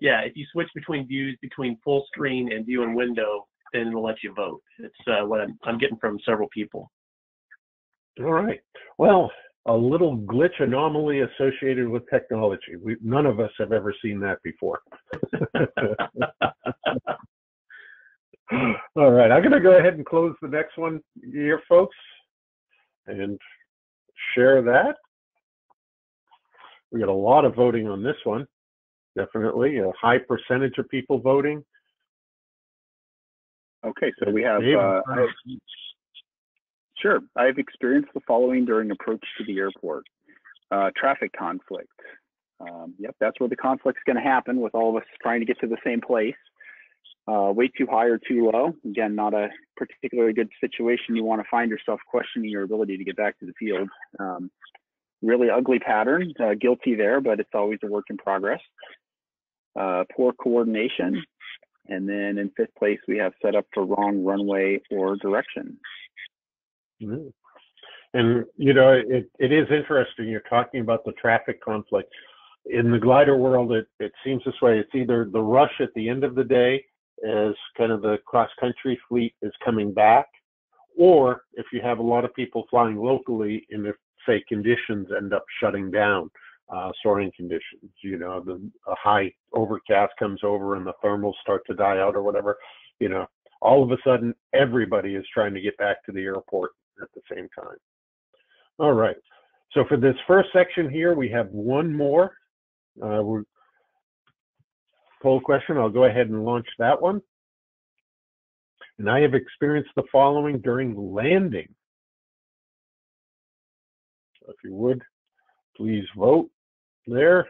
S3: Yeah, if you switch between views between full screen and view and window, then it'll let you vote. It's uh, what I'm, I'm getting from several people.
S1: All right. Well, a little glitch anomaly associated with technology. We, none of us have ever seen that before. *laughs* All right, I'm going to go ahead and close the next one here, folks, and share that. We got a lot of voting on this one, definitely. A high percentage of people voting.
S2: Okay, so we have,
S1: Dave,
S2: uh, sure, I've experienced the following during approach to the airport. Uh, traffic conflict. Um, yep, that's where the conflict's going to happen with all of us trying to get to the same place. Uh, way too high or too low. Again, not a particularly good situation. You want to find yourself questioning your ability to get back to the field. Um, really ugly pattern. Uh, guilty there, but it's always a work in progress. Uh, poor coordination. And then in fifth place, we have set up for wrong runway or direction.
S1: Mm. And you know, it, it is interesting. You're talking about the traffic conflict. In the glider world, it, it seems this way. It's either the rush at the end of the day as kind of the cross country fleet is coming back, or if you have a lot of people flying locally and if say conditions end up shutting down, uh, soaring conditions, you know, the a high overcast comes over and the thermals start to die out or whatever, you know, all of a sudden everybody is trying to get back to the airport at the same time. All right. So for this first section here, we have one more. Uh, poll question. I'll go ahead and launch that one. And I have experienced the following during landing. So if you would, please vote there.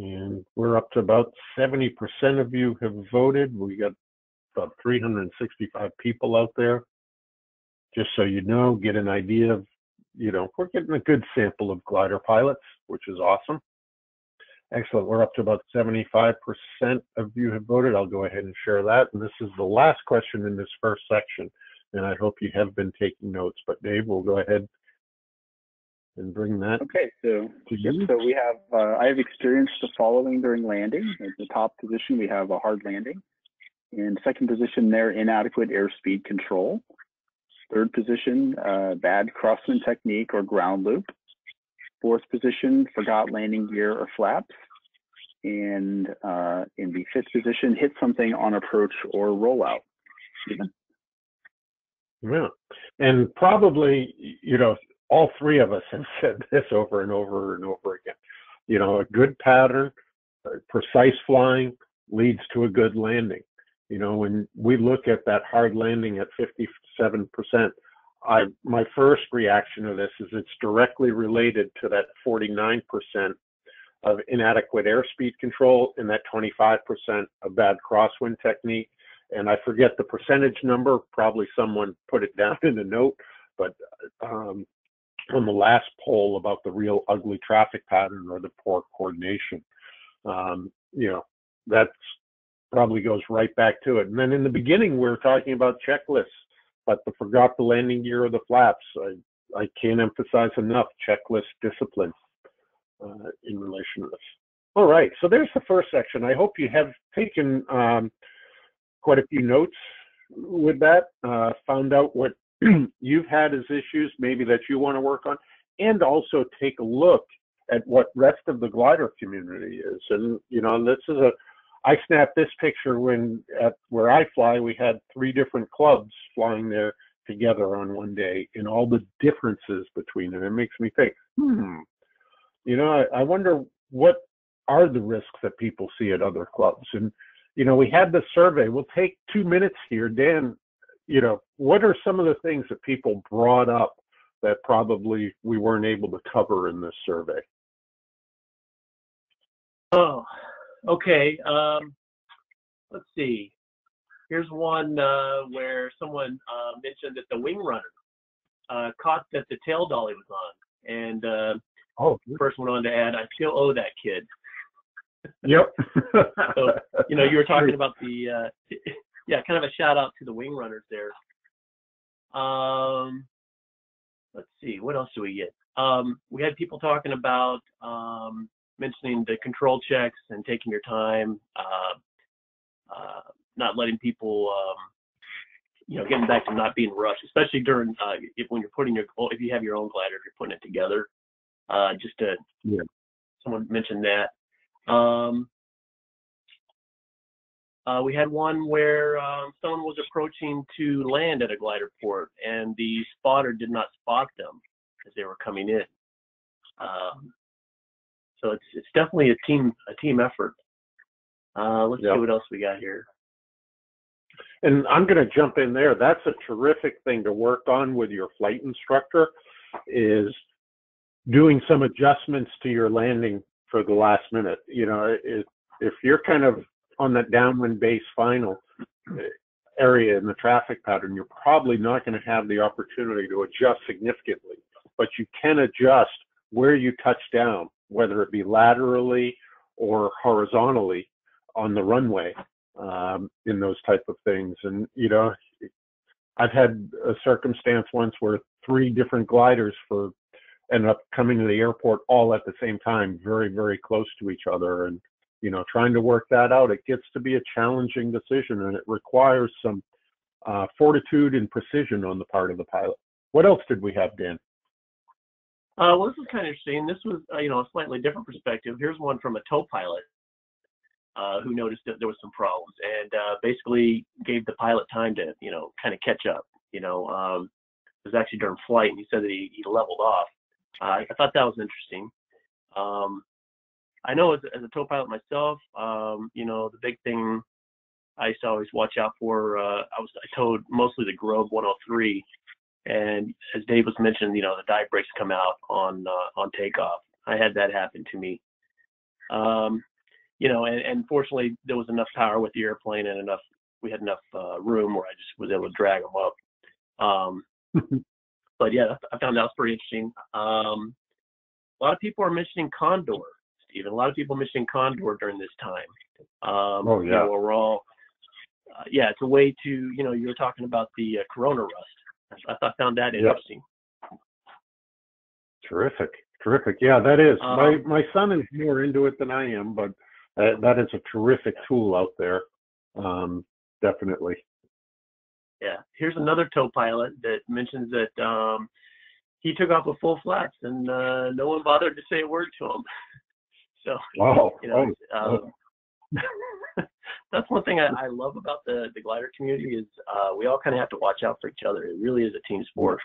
S1: And we're up to about 70% of you have voted. We got about 365 people out there. Just so you know, get an idea of, you know, we're getting a good sample of glider pilots, which is awesome. Excellent. We're up to about 75% of you have voted. I'll go ahead and share that. And this is the last question in this first section. And I hope you have been taking notes. But Dave, we'll go ahead and bring that
S2: Okay, so
S1: to
S2: Yep,
S1: you.
S2: so we have, uh, I have experienced the following during landing. At the top position, we have a hard landing. In second position there, inadequate airspeed control. Third position, uh, bad crosswind technique or ground loop. Fourth position, forgot landing gear or flaps. And uh, in the fifth position, hit something on approach or rollout. Stephen?
S1: Yeah. And probably, you know, all three of us have *laughs* said this over and over and over again. You know, a good pattern, precise flying leads to a good landing. You know, when we look at that hard landing at 57%, I my first reaction to this is it's directly related to that 49% of inadequate airspeed control and that 25% of bad crosswind technique and I forget the percentage number. Probably someone put it *laughs* down in a note, but um, on the last poll about the real ugly traffic pattern or the poor coordination, um, you know, that's probably goes right back to it. And then in the beginning, we were talking about checklists, but the forgot the landing gear or the flaps. I, I can't emphasize enough checklist discipline uh, in relation to this. All right, so there's the first section. I hope you have taken um, quite a few notes with that. Uh, found out what *clears throat* you've had as issues, maybe that you want to work on, and also take a look at what rest of the glider community is. And you know, this is a I snapped this picture when at where I fly, we had three different clubs flying there together on one day, and all the differences between them. It makes me think, hmm, you know, I, I wonder what are the risks that people see at other clubs. And you know, we had the survey. We'll take two minutes here, Dan. You know, what are some of the things that people brought up that probably we weren't able to cover in this survey?
S3: Oh, okay. Um, let's see. Here's one uh, where someone uh, mentioned that the wing runner uh, caught that the tail dolly was on, and uh,
S1: oh,
S3: the person went on to add, "I still owe that kid."
S1: Yep. *laughs*
S3: so you know, you were talking about the uh, *laughs* yeah, kind of a shout out to the wing runners there. Um, let's see, what else do we get? Um, we had people talking about um, mentioning the control checks and taking your time, uh, uh, not letting people, um, you know, getting back to not being rushed, especially during uh, if when you're putting your if you have your own glider, if you're putting it together. Uh, just to,
S1: yeah.
S3: someone mentioned that. Um, uh, we had one where um, someone was approaching to land at a glider port, and the spotter did not spot them as they were coming in. Um, so it's it's definitely a team a team effort. Uh, let's
S1: Yep.
S3: see what else we got here.
S1: And I'm going to jump in there. That's a terrific thing to work on with your flight instructor is doing some adjustments to your landing for the last minute. You know, if, if you're kind of on that downwind base final uh, area in the traffic pattern, you're probably not going to have the opportunity to adjust significantly, but you can adjust where you touch down, whether it be laterally or horizontally on the runway um, in those type of things. And you know, I've had a circumstance once where three different gliders for ended up coming to the airport all at the same time, very very close to each other, and you know, trying to work that out. It gets to be a challenging decision, and it requires some uh, fortitude and precision on the part of the pilot. What else did we have, Dan?
S3: Uh, well, this was kind of interesting. This was, uh, you know, a slightly different perspective. Here's one from a tow pilot uh, who noticed that there was some problems and uh, basically gave the pilot time to, you know, kind of catch up. You know, um, it was actually during flight, and he said that he, he leveled off. I thought that was interesting. Um, I know as, as a tow pilot myself, um, you know, the big thing I used to always watch out for. Uh, I was I towed mostly the Grob 103, and as Dave was mentioning, you know, the dive brakes come out on uh, on takeoff. I had that happen to me. Um, you know, and, and fortunately there was enough power with the airplane and enough we had enough uh, room where I just was able to drag them up. Um, *laughs* but yeah, I found that was pretty interesting. Um, a lot of people are mentioning Condor, Stephen. A lot of people missing Condor during this time. Um,
S1: Oh,
S3: You
S1: yeah.
S3: know, we're all, uh, yeah, it's a way to, you know, you were talking about the uh, Corona rust. I, I found that
S1: Yep.
S3: interesting.
S1: Terrific, terrific. Yeah, that is. my
S3: Um,
S1: my son is more into it than I am, but uh, that is a terrific tool out there. Um, definitely.
S3: Yeah. Here's another tow pilot that mentions that um, he took off with full flaps and uh, no one bothered to say a word to him. *laughs* so,
S1: Wow.
S3: you know,
S1: oh,
S3: um, *laughs* that's one thing I, I love about the, the glider community is uh, we all kind of have to watch out for each other. It really is a team sport.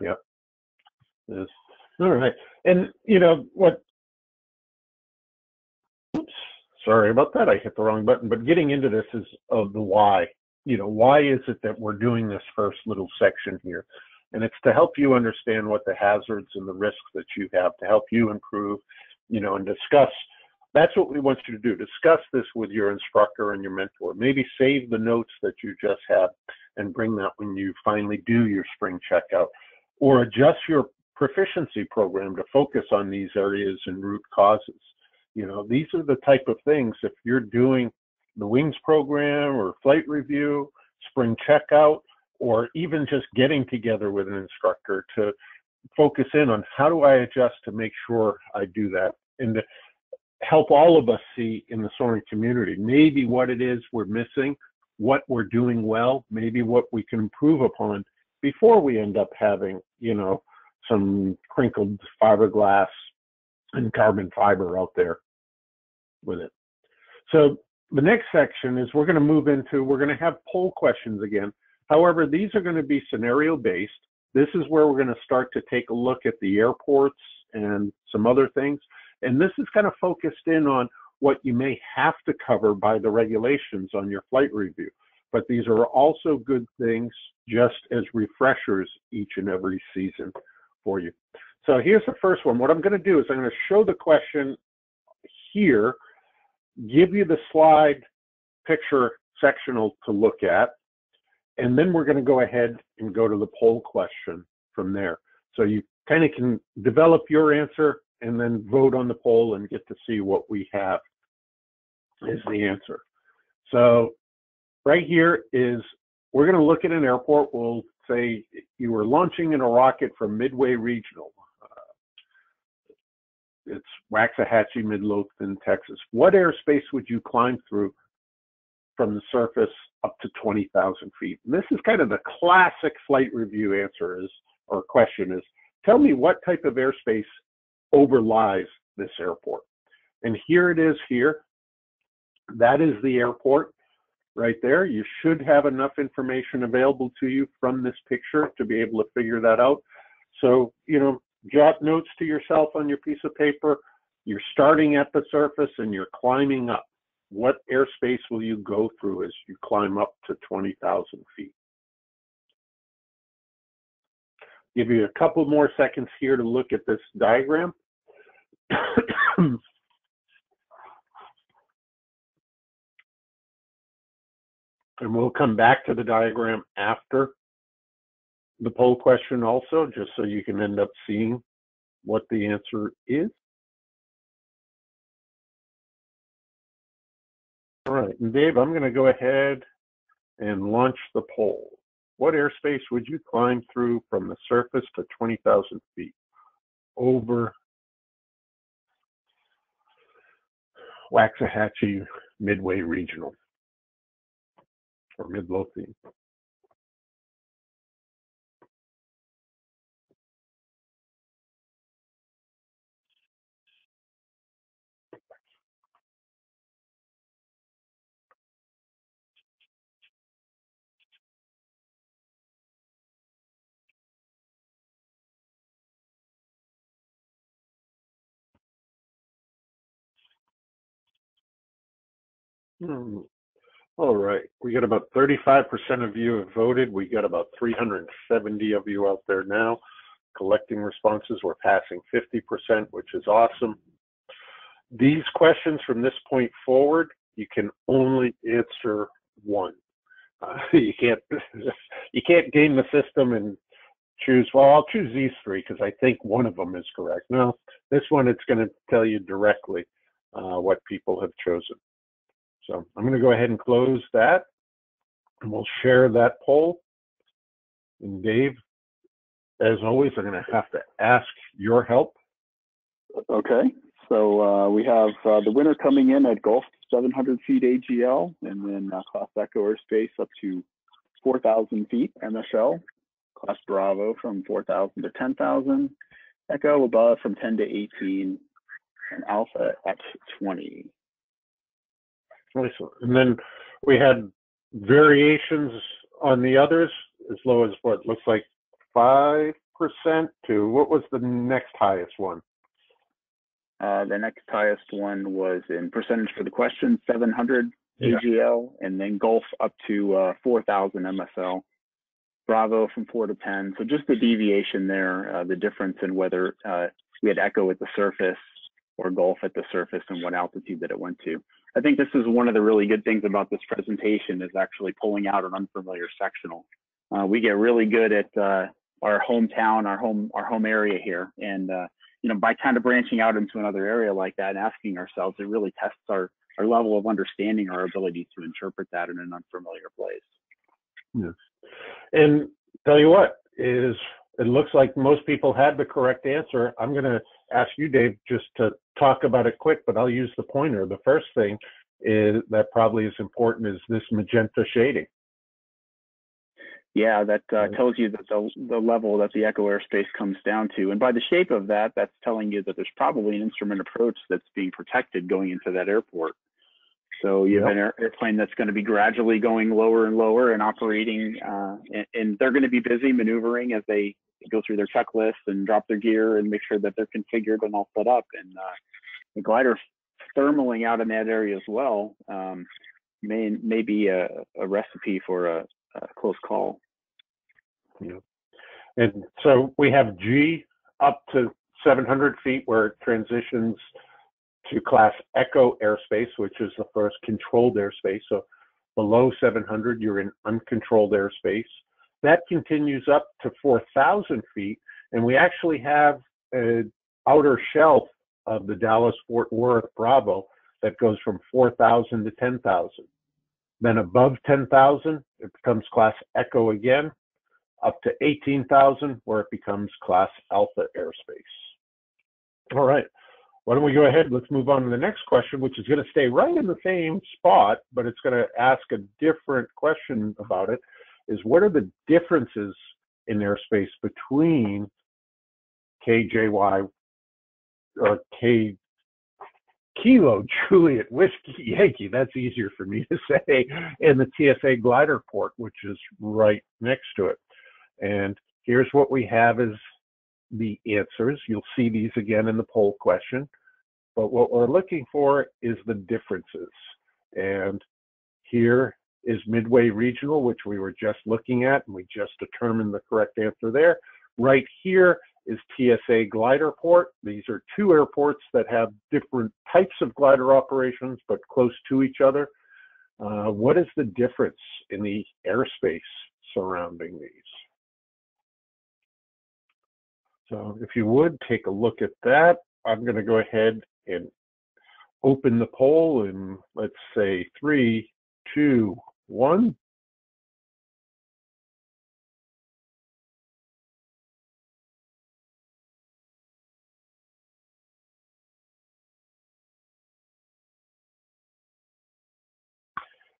S3: Yeah.
S1: yes. All right. And you know what? Oops. Sorry about that. I hit the wrong button. But getting into this is of the why. You know, why is it that we're doing this first little section here? And it's to help you understand what the hazards and the risks that you have to help you improve, you know, and discuss. That's what we want you to do. Discuss this with your instructor and your mentor. Maybe save the notes that you just had and bring that when you finally do your spring checkout or adjust your proficiency program to focus on these areas and root causes. You know, these are the type of things if you're doing the wings program or flight review, spring checkout, or even just getting together with an instructor to focus in on how do I adjust to make sure I do that. And to help all of us see in the soaring community. Maybe what it is we're missing, what we're doing well, maybe what we can improve upon before we end up having, you know, some crinkled fiberglass and carbon fiber out there with it. So the next section is we're going to move into, we're going to have poll questions again. However, these are going to be scenario based. This is where we're going to start to take a look at the airports and some other things. And this is kind of focused in on what you may have to cover by the regulations on your flight review. But these are also good things just as refreshers each and every season for you. So here's the first one. What I'm going to do is I'm going to show the question here, give you the slide picture sectional to look at, and then we're going to go ahead and go to the poll question from there. So you kind of can develop your answer and then vote on the poll and get to see what we have is the answer. So right here is we're going to look at an airport. We'll say you were launching in a rocket from Midway Regional. Uh, it's Waxahachie, Midlothian, Texas. What airspace would you climb through from the surface up to 20,000 feet? And this is kind of the classic flight review answer is, or question is, tell me what type of airspace overlies this airport. And here it is here. That is the airport right there. You should have enough information available to you from this picture to be able to figure that out. So, you know, jot notes to yourself on your piece of paper. You're starting at the surface and you're climbing up. What airspace will you go through as you climb up to 20,000 feet? Give you a couple more seconds here to look at this diagram. *coughs* and we'll come back to the diagram after the poll question also, just so you can end up seeing what the answer is. All right, and Dave, I'm going to go ahead and launch the poll. What airspace would you climb through from the surface to 20,000 feet? Over Waxahachie Midway Regional or Midlothian. Hmm. All right. We got about 35% of you have voted. We got about 370 of you out there now collecting responses. We're passing 50%, which is awesome. These questions from this point forward, you can only answer one. Uh, *laughs* you can't *laughs* you can't game the system and choose. Well, I'll choose these three because I think one of them is correct. No, this one it's going to tell you directly uh, what people have chosen. So I'm going to go ahead and close that and we'll share that poll. And Dave, as always, I'm going to have to ask your help.
S2: Okay. So uh, we have uh, the winner coming in at Golf 700 feet AGL and then uh, Class Echo airspace up to 4,000 feet MSL. Class Bravo from 4,000 to 10,000. Echo above from 10 to 18 and Alpha at 20.
S1: And then we had variations on the others as low as what looks like 5% to what was the next highest one?
S2: Uh, the next highest one was in percentage for the question, 700 yeah. AGL, and then Golf up to uh, 4,000 MSL. Bravo from 4 to 10. So just the deviation there, uh, the difference in whether uh, we had echo at the surface or Golf at the surface and what altitude that it went to. I think this is one of the really good things about this presentation is actually pulling out an unfamiliar sectional. Uh, we get really good at uh, our hometown, our home, our home area here, and uh, you know, by kind of branching out into another area like that and asking ourselves, it really tests our our level of understanding, our ability to interpret that in an unfamiliar place.
S1: Yes, and tell you what is it looks like most people had the correct answer. I'm going to ask you, Dave, just to talk about it quick, but I'll use the pointer. The first thing is that probably is important is this magenta shading.
S2: Yeah, that uh, tells you that the, the level that the echo airspace comes down to. And by the shape of that, that's telling you that there's probably an instrument approach that's being protected going into that airport. So you have
S1: Yep.
S2: an air, airplane that's going to be gradually going lower and lower and operating, uh, and, and they're going to be busy maneuvering as they go through their checklists and drop their gear and make sure that they're configured and all set up. And uh, the glider thermaling out in that area as well um, may may be a, a recipe for a, a close call. Yeah.
S1: And so we have G up to 700 feet where it transitions to class echo airspace, which is the first controlled airspace. So below 700, you're in uncontrolled airspace. That continues up to 4,000 feet, and we actually have an outer shelf of the Dallas Fort Worth Bravo that goes from 4,000 to 10,000. Then above 10,000, it becomes class echo again, up to 18,000 where it becomes class alpha airspace. All right. Why don't we go ahead? Let's move on to the next question, which is going to stay right in the same spot, but it's going to ask a different question about it. Is what are the differences in airspace between KJY or K Kilo Juliet Whiskey *laughs* Yankee? That's easier for me to say, and the TSA glider port, which is right next to it. And here's what we have as the answers. You'll see these again in the poll question. But what we're looking for is the differences. And here is Midway Regional, which we were just looking at, and we just determined the correct answer there. Right here is TSA glider port. These are two airports that have different types of glider operations, but close to each other. Uh, what is the difference in the airspace surrounding these? So if you would take a look at that, I'm going to go ahead and open the poll in, let's say, three, two, one.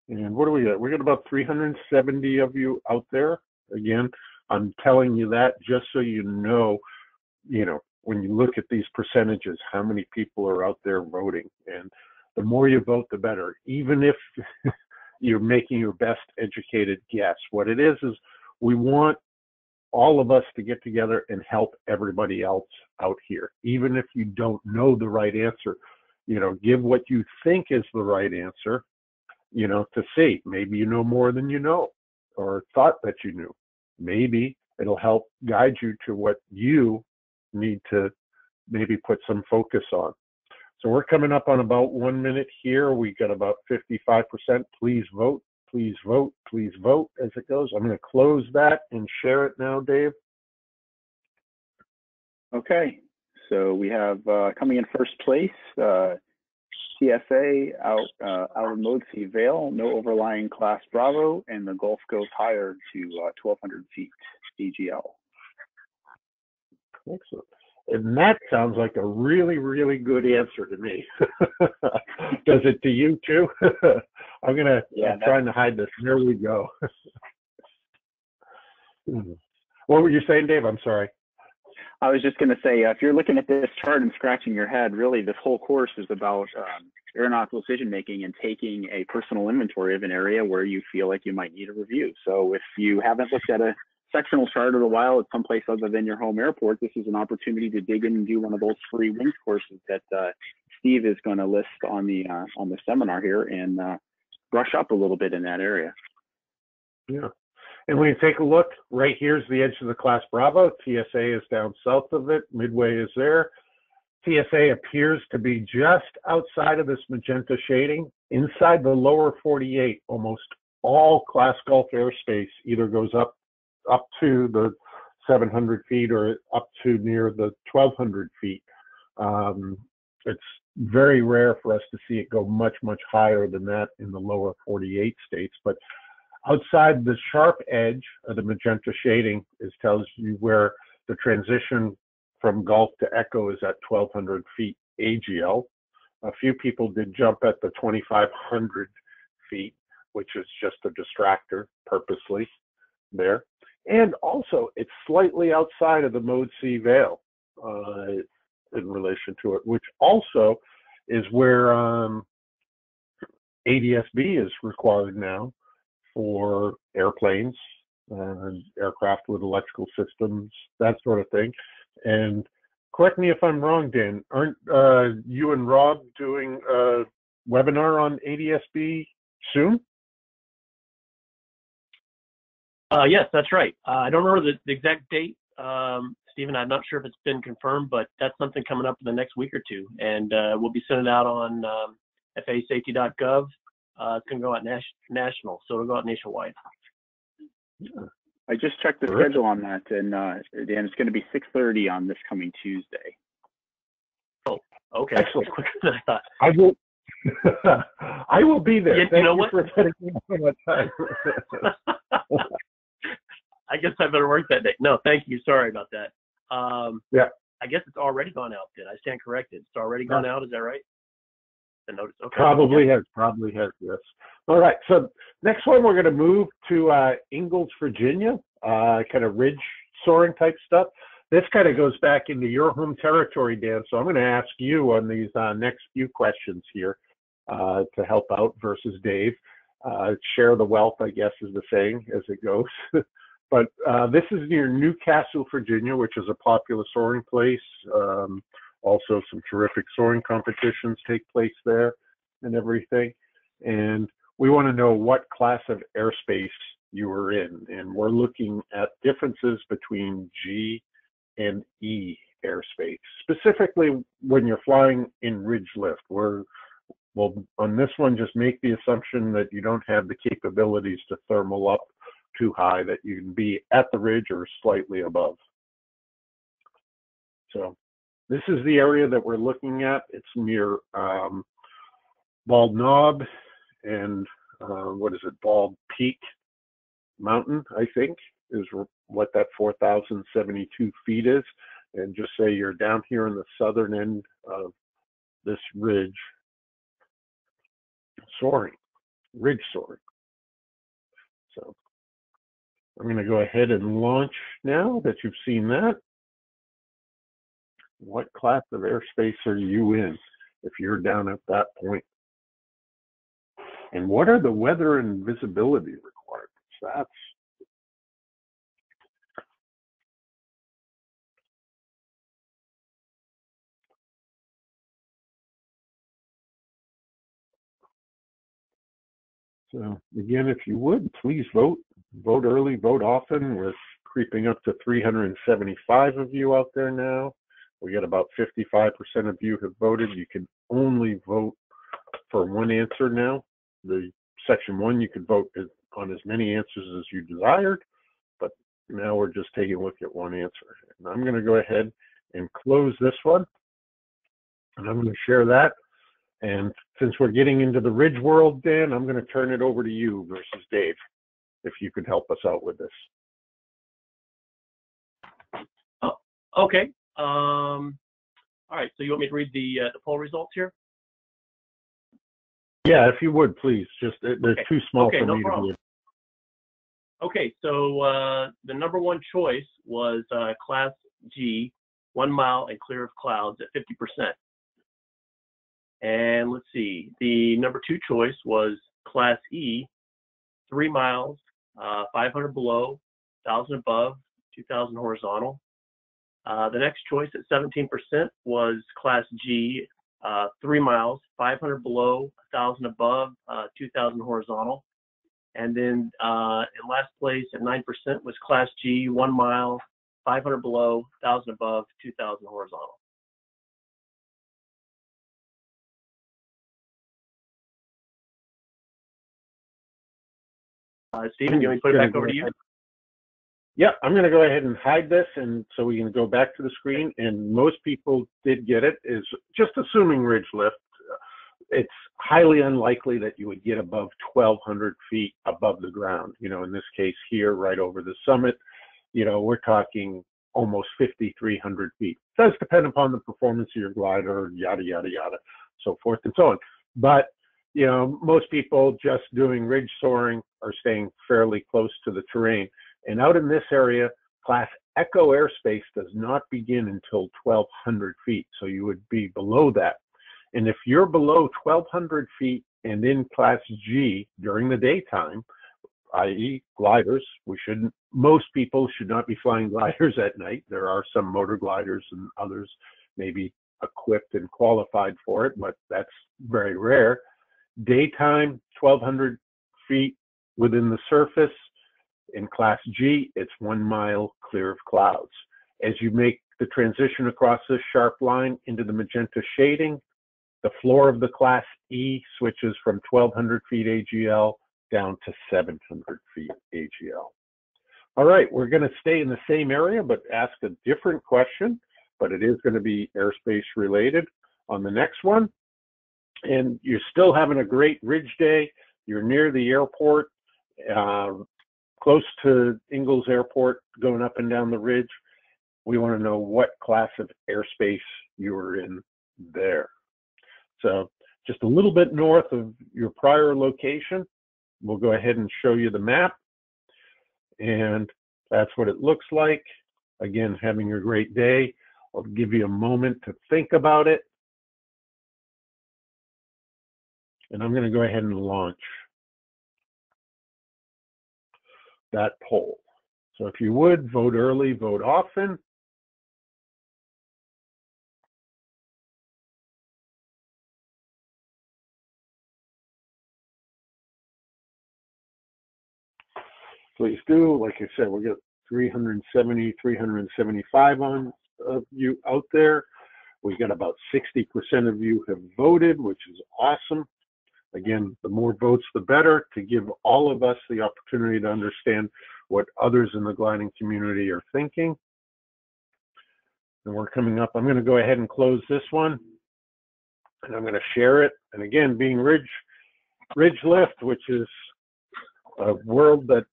S1: And what do we got? We got about 370 of you out there. Again, I'm telling you that just so you know, you know, when you look at these percentages, how many people are out there voting. And the more you vote, the better. Even if *laughs* you're making your best educated guess. What it is, is we want all of us to get together and help everybody else out here. Even if you don't know the right answer, you know, give what you think is the right answer, you know, to see. Maybe you know more than you know or thought that you knew. Maybe it'll help guide you to what you need to maybe put some focus on. So we're coming up on about one minute here. We got about 55%. Please vote, please vote, please vote as it goes. I'm going to close that and share it now, Dave.
S2: Okay, so we have uh, coming in first place, uh, TSA out uh, out of Mode C veil, no overlying class Bravo, and the Golf goes higher to uh, 1,200 feet AGL.
S1: Excellent. And that sounds like a really, really good answer to me. *laughs* Does it to you too? *laughs* I'm gonna.
S2: Yeah,
S1: I'm trying to hide this. There we go. *laughs* what were you saying, Dave? I'm sorry.
S2: I was just going to say, uh, if you're looking at this chart and scratching your head, really this whole course is about um, aeronautical decision making and taking a personal inventory of an area where you feel like you might need a review. So if you haven't looked at a sectional chart in a while at someplace other than your home airport, this is an opportunity to dig in and do one of those free wings courses that uh, Steve is going to list on the uh, on the seminar here and uh, brush up a little bit in that area.
S1: Yeah. And when you take a look, right here's the edge of the class Bravo. TSA is down south of it. Midway is there. TSA appears to be just outside of this magenta shading. Inside the lower 48, almost all class Golf airspace either goes up up to the 700 feet or up to near the 1200 feet. Um, it's very rare for us to see it go much, much higher than that in the lower 48 states. But outside the sharp edge of the magenta shading is tells you where the transition from Golf to Echo is at 1200 feet AGL. A few people did jump at the 2,500 feet, which is just a distractor purposely there. And also, it's slightly outside of the Mode C veil uh, in relation to it, which also is where um, ADSB is required now for airplanes and aircraft with electrical systems, that sort of thing. And correct me if I'm wrong, Dan, aren't uh, you and Rob doing a webinar on ADSB soon?
S3: Uh, yes, that's right. Uh, I don't remember the, the exact date, um, Stephen. I'm not sure if it's been confirmed, but that's something coming up in the next week or two, and uh, we'll be sending it out on um, FAAsafety.gov. Uh, it's going to go out nas- national, so it'll go out nationwide.
S2: I just checked the
S1: Terrific.
S2: schedule on that, and uh, Dan, it's going to be 6:30 on this coming Tuesday.
S3: Oh, okay, *laughs*
S1: Excellent.
S3: quicker than I thought.
S1: I will. *laughs* I will be there.
S3: You- you know
S1: you
S3: what? *laughs*
S1: for setting me up so much time.
S3: I guess I better work that day. No, thank you. Sorry about that. Um,
S1: Yeah.
S3: I guess it's already gone out. Then I stand corrected. It's already gone out. Is that right? The notice. Okay.
S1: Probably has, probably has, yes. All right, so next one, we're gonna move to uh, Ingalls, Virginia, uh, kind of ridge soaring type stuff. This kind of goes back into your home territory, Dan, so I'm gonna ask you on these uh, next few questions here uh, to help out versus Dave. Uh, Share the wealth, I guess, is the saying as it goes. *laughs* But uh, this is near New Castle, Virginia, which is a popular soaring place. Um, also, some terrific soaring competitions take place there and everything. And we want to know what class of airspace you were in. And we're looking at differences between G and E airspace, specifically when you're flying in ridge lift. We're, well, on this one, just make the assumption that you don't have the capabilities to thermal up too high, that you can be at the ridge or slightly above. So this is the area that we're looking at. It's near um, Bald Knob and uh, what is it, Bald Peak Mountain, I think, is what that 4,072 feet is. And just say you're down here in the southern end of this ridge, soaring, ridge soaring. I'm going to go ahead and launch now that you've seen that. What class of airspace are you in if you're down at that point? And what are the weather and visibility requirements? That's so again, if you would, please vote. Vote early, vote often. We're creeping up to 375 of you out there now. We got about 55% of you have voted. You can only vote for one answer now. The section one, you could vote on as many answers as you desired, but now we're just taking a look at one answer. And I'm going to go ahead and close this one. And I'm going to share that. And since we're getting into the ridge world, Dan, I'm going to turn it over to you versus Dave, if you could help us out with this.
S3: Oh, Okay. Um, all right. So you want me to read the uh, the poll results here?
S1: Yeah, if you would, please. Just uh, they're
S3: Okay.
S1: too small
S3: Okay,
S1: for
S3: no
S1: me to
S3: problem.
S1: read.
S3: Okay. So uh, the number one choice was uh, Class G, one mile and clear of clouds at 50%. And let's see. The number two choice was Class E, three miles, uh, 500 below, 1,000 above, 2,000 horizontal. Uh, the next choice at 17% was Class G, uh, three miles, 500 below, 1,000 above, uh, 2,000 horizontal. And then uh, in last place at 9% was Class G, one mile, 500 below, 1,000 above, 2,000 horizontal. Uh, Stephen, you want to put it back over to you?
S1: Yeah, I'm going to go ahead and hide this, and so we can go back to the screen. And most people did get it. Is just assuming ridge lift. It's highly unlikely that you would get above 1,200 feet above the ground. You know, in this case here, right over the summit. You know, we're talking almost 5,300 feet. It does depend upon the performance of your glider, yada, yada, yada, so forth and so on. But, you know, most people just doing ridge soaring are staying fairly close to the terrain. And out in this area, class Echo airspace does not begin until 1,200 feet. So you would be below that. And if you're below 1,200 feet and in class G during the daytime, i.e. gliders, we shouldn't, most people should not be flying *laughs* gliders at night. There are some motor gliders and others maybe equipped and qualified for it, but that's very rare. Daytime, 1,200 feet within the surface. In Class G, it's one mile clear of clouds. As you make the transition across this sharp line into the magenta shading, the floor of the Class E switches from 1,200 feet AGL down to 700 feet AGL. All right, we're going to stay in the same area, but ask a different question, but it is going to be airspace related on the next one. And you're still having a great ridge day. You're near the airport, uh, close to Ingalls Airport, going up and down the ridge. We want to know what class of airspace you were in there. So just a little bit north of your prior location, we'll go ahead and show you the map. And that's what it looks like. Again, having a great day. I'll give you a moment to think about it. And I'm going to go ahead and launch that poll. So if you would, vote early, vote often. please do. Like I said, we got 370, 375 on of you out there. We got about 60% of you have voted, which is awesome. Again, the more votes, the better to give all of us the opportunity to understand what others in the gliding community are thinking. And we're coming up. I'm going to go ahead and close this one, and I'm going to share it. And again, being Ridge Ridge Lift, which is a world that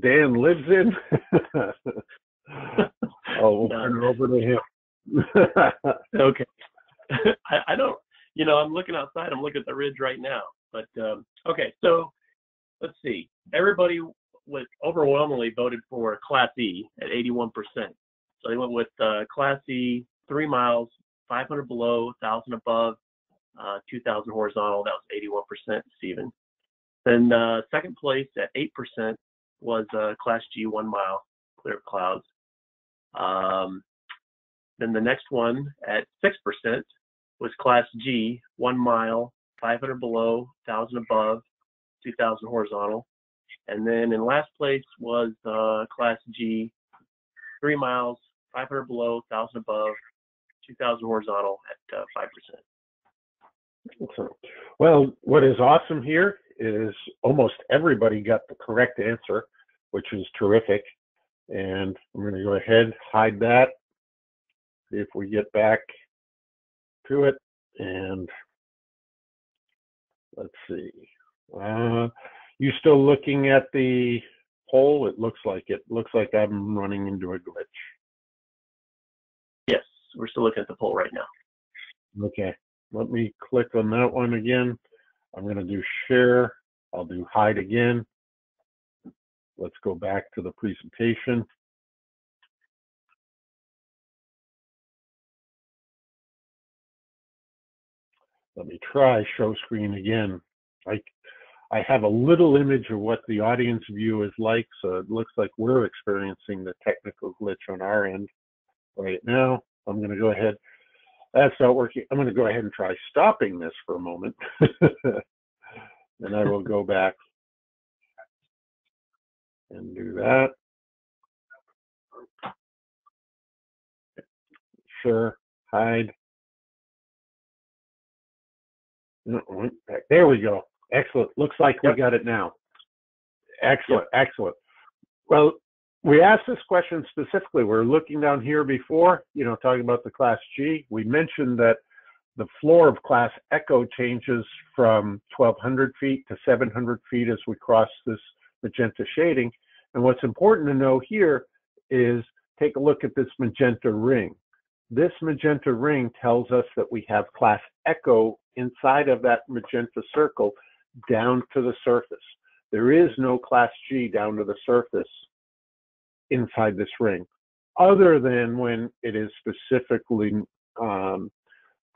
S1: Dan lives in. *laughs* I'll turn it over to him.
S3: okay. *laughs* I, I, don't, you know, I'm looking outside. I'm looking at the ridge right now. But um, okay, so let's see. Everybody was overwhelmingly voted for Class E at 81%. So they went with uh, Class E, three miles, 500 below, 1,000 above, uh, 2,000 horizontal. That was 81%, Stephen. Then uh, second place at 8% was uh, Class G, one mile, clear of clouds. Um, then the next one at 6% was Class G, one mile, 500 below, 1,000 above, 2,000 horizontal. And then in last place was uh, Class G, three miles, 500 below, 1,000 above, 2,000 horizontal at uh,
S1: 5%. Excellent. Well, what is awesome here is almost everybody got the correct answer, which is terrific. And I'm going to go ahead, hide that, see if we get back to it. And let's see. Uh, you still looking at the poll? It looks like it. Looks like I'm running into a glitch.
S3: Yes, we're still looking at the poll right now.
S1: Okay, let me click on that one again. I'm going to do share. I'll do hide again. Let's go back to the presentation. Let me try show screen again. I, I have a little image of what the audience view is like, so it looks like we're experiencing the technical glitch on our end right now. I'm going to go ahead that's not working. I'm going to go ahead and try stopping this for a moment. *laughs* and I will go back and do that. Sure, hide. Mm-hmm. There we go. Excellent. Looks like we got it now. Excellent, yep. excellent. Well, we asked this question specifically. We are looking down here before, you know, talking about the Class G. We mentioned that the floor of Class Echo changes from 1,200 feet to 700 feet as we cross this magenta shading. And what's important to know here is take a look at this magenta ring. This magenta ring tells us that we have class echo inside of that magenta circle down to the surface. There is no class G down to the surface inside this ring, other than when it is specifically um,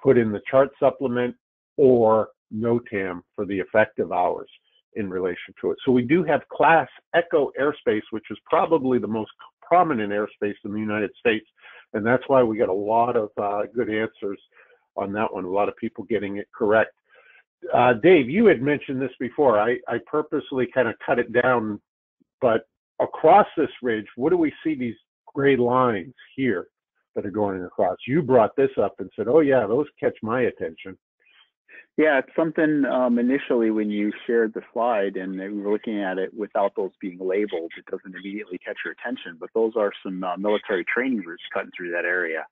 S1: put in the chart supplement or NOTAM for the effective hours in relation to it. So we do have class echo airspace, which is probably the most prominent airspace in the United States. And that's why we get a lot of uh, good answers on that one, a lot of people getting it correct. Uh, Dave, you had mentioned this before. I, I purposely kind of cut it down, but across this ridge, what do we see these gray lines here that are going across? You brought this up and said, oh, yeah, those catch my attention.
S2: Yeah, it's something um, initially when you shared the slide and we were looking at it without those being labeled, it doesn't immediately catch your attention. But those are some uh, military training routes cutting through that area.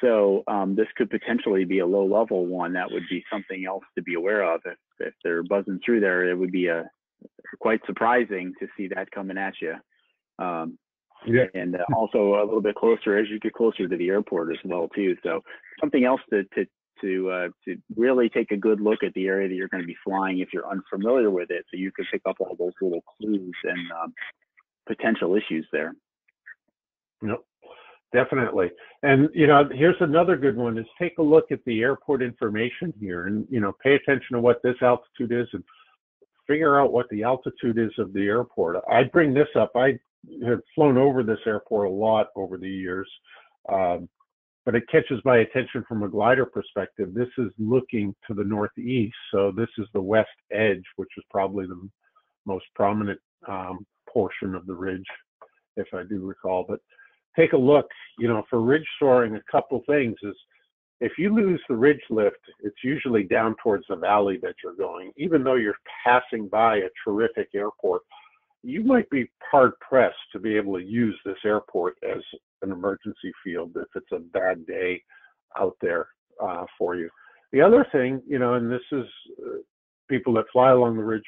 S2: So um, this could potentially be a low level one. That would be something else to be aware of. If, if they're buzzing through there, it would be a quite surprising to see that coming at you. Um, yeah. And uh, also a little bit closer as you get closer to the airport as well too. So something else to to to uh, to really take a good look at the area that you're going to be flying if you're unfamiliar with it, so you can pick up all those little clues and um, potential issues there.
S1: Yep definitely. And you know, here's another good one: is take a look at the airport information here, and you know, pay attention to what this altitude is, and figure out what the altitude is of the airport. I bring this up. I have flown over this airport a lot over the years, um, but it catches my attention from a glider perspective. This is looking to the northeast, so this is the west edge, which is probably the most prominent um, portion of the ridge, if I do recall. But take a look, you know, for ridge soaring, a couple things is if you lose the ridge lift, it's usually down towards the valley that you're going. Even though you're passing by a terrific airport, you might be hard pressed to be able to use this airport as an emergency field if it's a bad day out there uh, for you. The other thing, you know, and this is uh, people that fly along the ridge,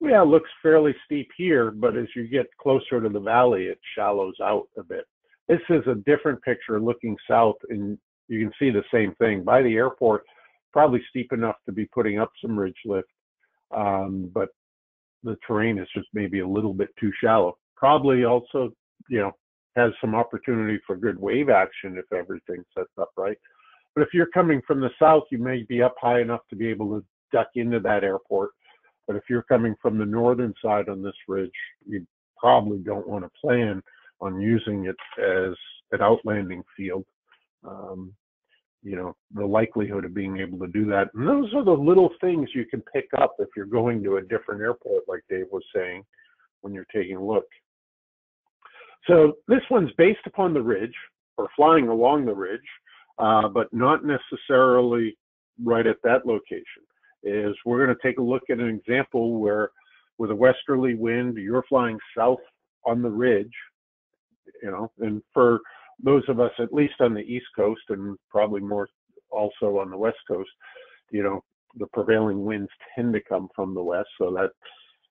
S1: yeah, it looks fairly steep here, but as you get closer to the valley, it shallows out a bit. This is a different picture looking south, and you can see the same thing. By the airport, probably steep enough to be putting up some ridge lift, um, but the terrain is just maybe a little bit too shallow. Probably also, you know, has some opportunity for good wave action if everything sets up right. But if you're coming from the south, you may be up high enough to be able to duck into that airport. But if you're coming from the northern side on this ridge, you probably don't want to plan on using it as an outlanding field. Um, you know, the likelihood of being able to do that. And those are the little things you can pick up if you're going to a different airport, like Dave was saying, when you're taking a look. So this one's based upon the ridge or flying along the ridge, uh, but not necessarily right at that location. Is we're going to take a look at an example where, with a westerly wind, you're flying south on the ridge you know, and for those of us, at least on the East Coast and probably more also on the West Coast, you know, the prevailing winds tend to come from the west. So that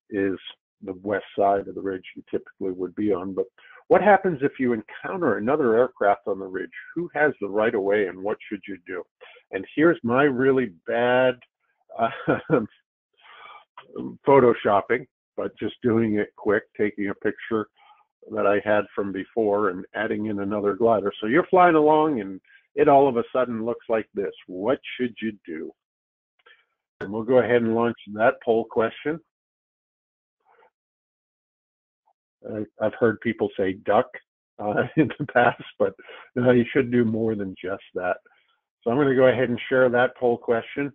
S1: is the west side of the ridge you typically would be on. But what happens if you encounter another aircraft on the ridge? Who has the right of way and what should you do? And here's my really bad uh, *laughs* photoshopping, but just doing it quick, taking a picture that I had from before and adding in another glider. So you're flying along and it all of a sudden looks like this. What should you do? And we'll go ahead and launch that poll question. I've heard people say duck uh, *laughs* in the past, but no, you should do more than just that. So I'm going to go ahead and share that poll question.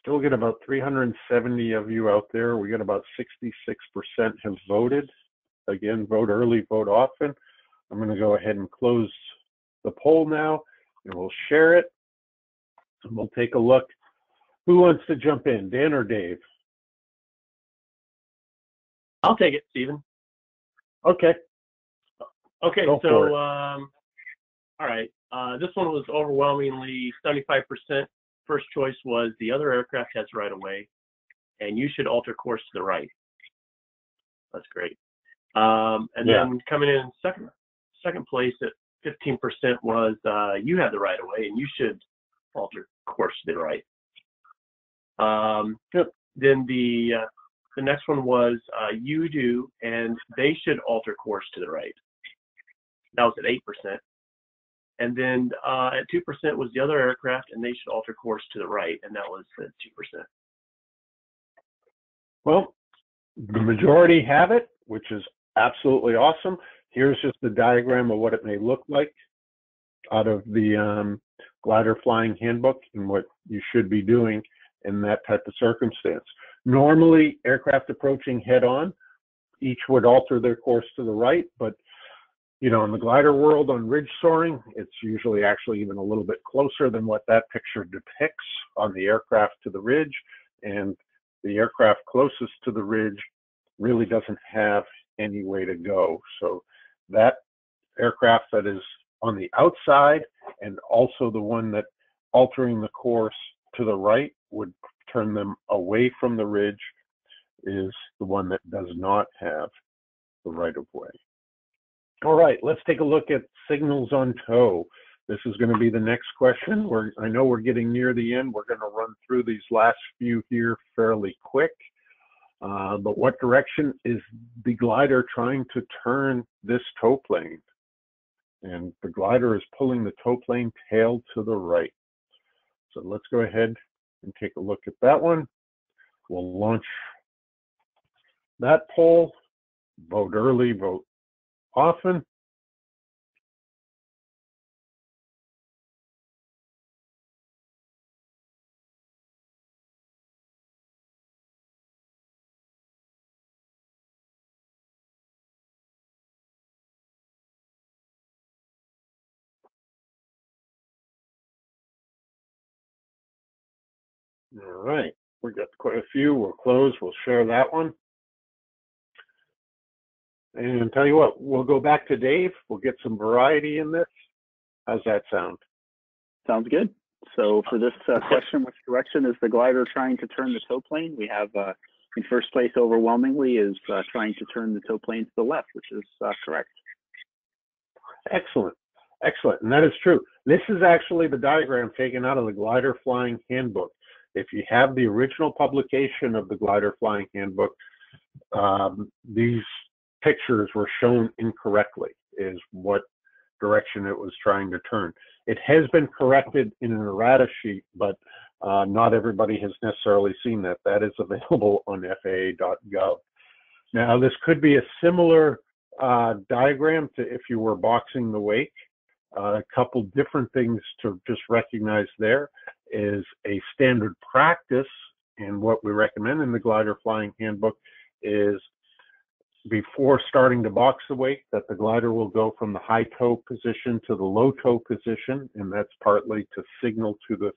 S1: Still get about 370 of you out there. We get about 66% have voted Again, vote early, vote often. I'm going to go ahead and close the poll now and we'll share it. And we'll take a look. Who wants to jump in, Dan or Dave?
S3: I'll take it, Stephen.
S1: Okay.
S3: Okay,
S1: Go
S3: so um, all right. Uh, this one was overwhelmingly 75%. First choice was the other aircraft has right of way, and you should alter course to the right. That's great. Um, and
S1: Yeah.
S3: then coming in second second place at 15% was uh, you have the right of way, and you should alter course to the right. Um,
S1: Yep.
S3: Then the uh, the next one was uh, you do, and they should alter course to the right. That was at eight percent. And then uh, at two percent was the other aircraft, and they should alter course to the right, and that was at two percent.
S1: Well, the majority have it, which is absolutely awesome. Here's just the diagram of what it may look like out of the um, glider flying handbook and what you should be doing in that type of circumstance. Normally, aircraft approaching head on, each would alter their course to the right, but you know, in the glider world on ridge soaring, it's usually actually even a little bit closer than what that picture depicts on the aircraft to the ridge. And the aircraft closest to the ridge really doesn't have any way to go. So that aircraft that is on the outside and also the one that altering the course to the right would turn them away from the ridge is the one that does not have the right of way. All right, let's take a look at signals on tow. This is going to be the next question. We're, I know we're getting near the end. We're going to run through these last few here fairly quick. Uh, but what direction is the glider trying to turn this tow plane? And the glider is pulling the tow plane tail to the right. So let's go ahead and take a look at that one. We'll launch that poll. Vote early, vote often. All right, we got quite a few. We'll close. We'll share that one. And tell you what, we'll go back to Dave. We'll get some variety in this. How's that sound?
S2: Sounds good. So for this uh, question, which direction is the glider trying to turn the tow plane? We have uh, in first place overwhelmingly is uh, trying to turn the tow plane to the left, which is uh, correct.
S1: Excellent. Excellent. And that is true. This is actually the diagram taken out of the Glider Flying Handbook. If you have the original publication of the Glider Flying Handbook, um, these pictures were shown incorrectly, is what direction it was trying to turn. It has been corrected in an errata sheet, but uh, not everybody has necessarily seen that. That is *laughs* available on FAA.gov. Now, this could be a similar uh, diagram to if you were boxing the wake. Uh, a couple different things to just recognize there is a standard practice, and what we recommend in the glider flying handbook is before starting to box the wake that the glider will go from the high tow position to the low tow position, and that's partly to signal to the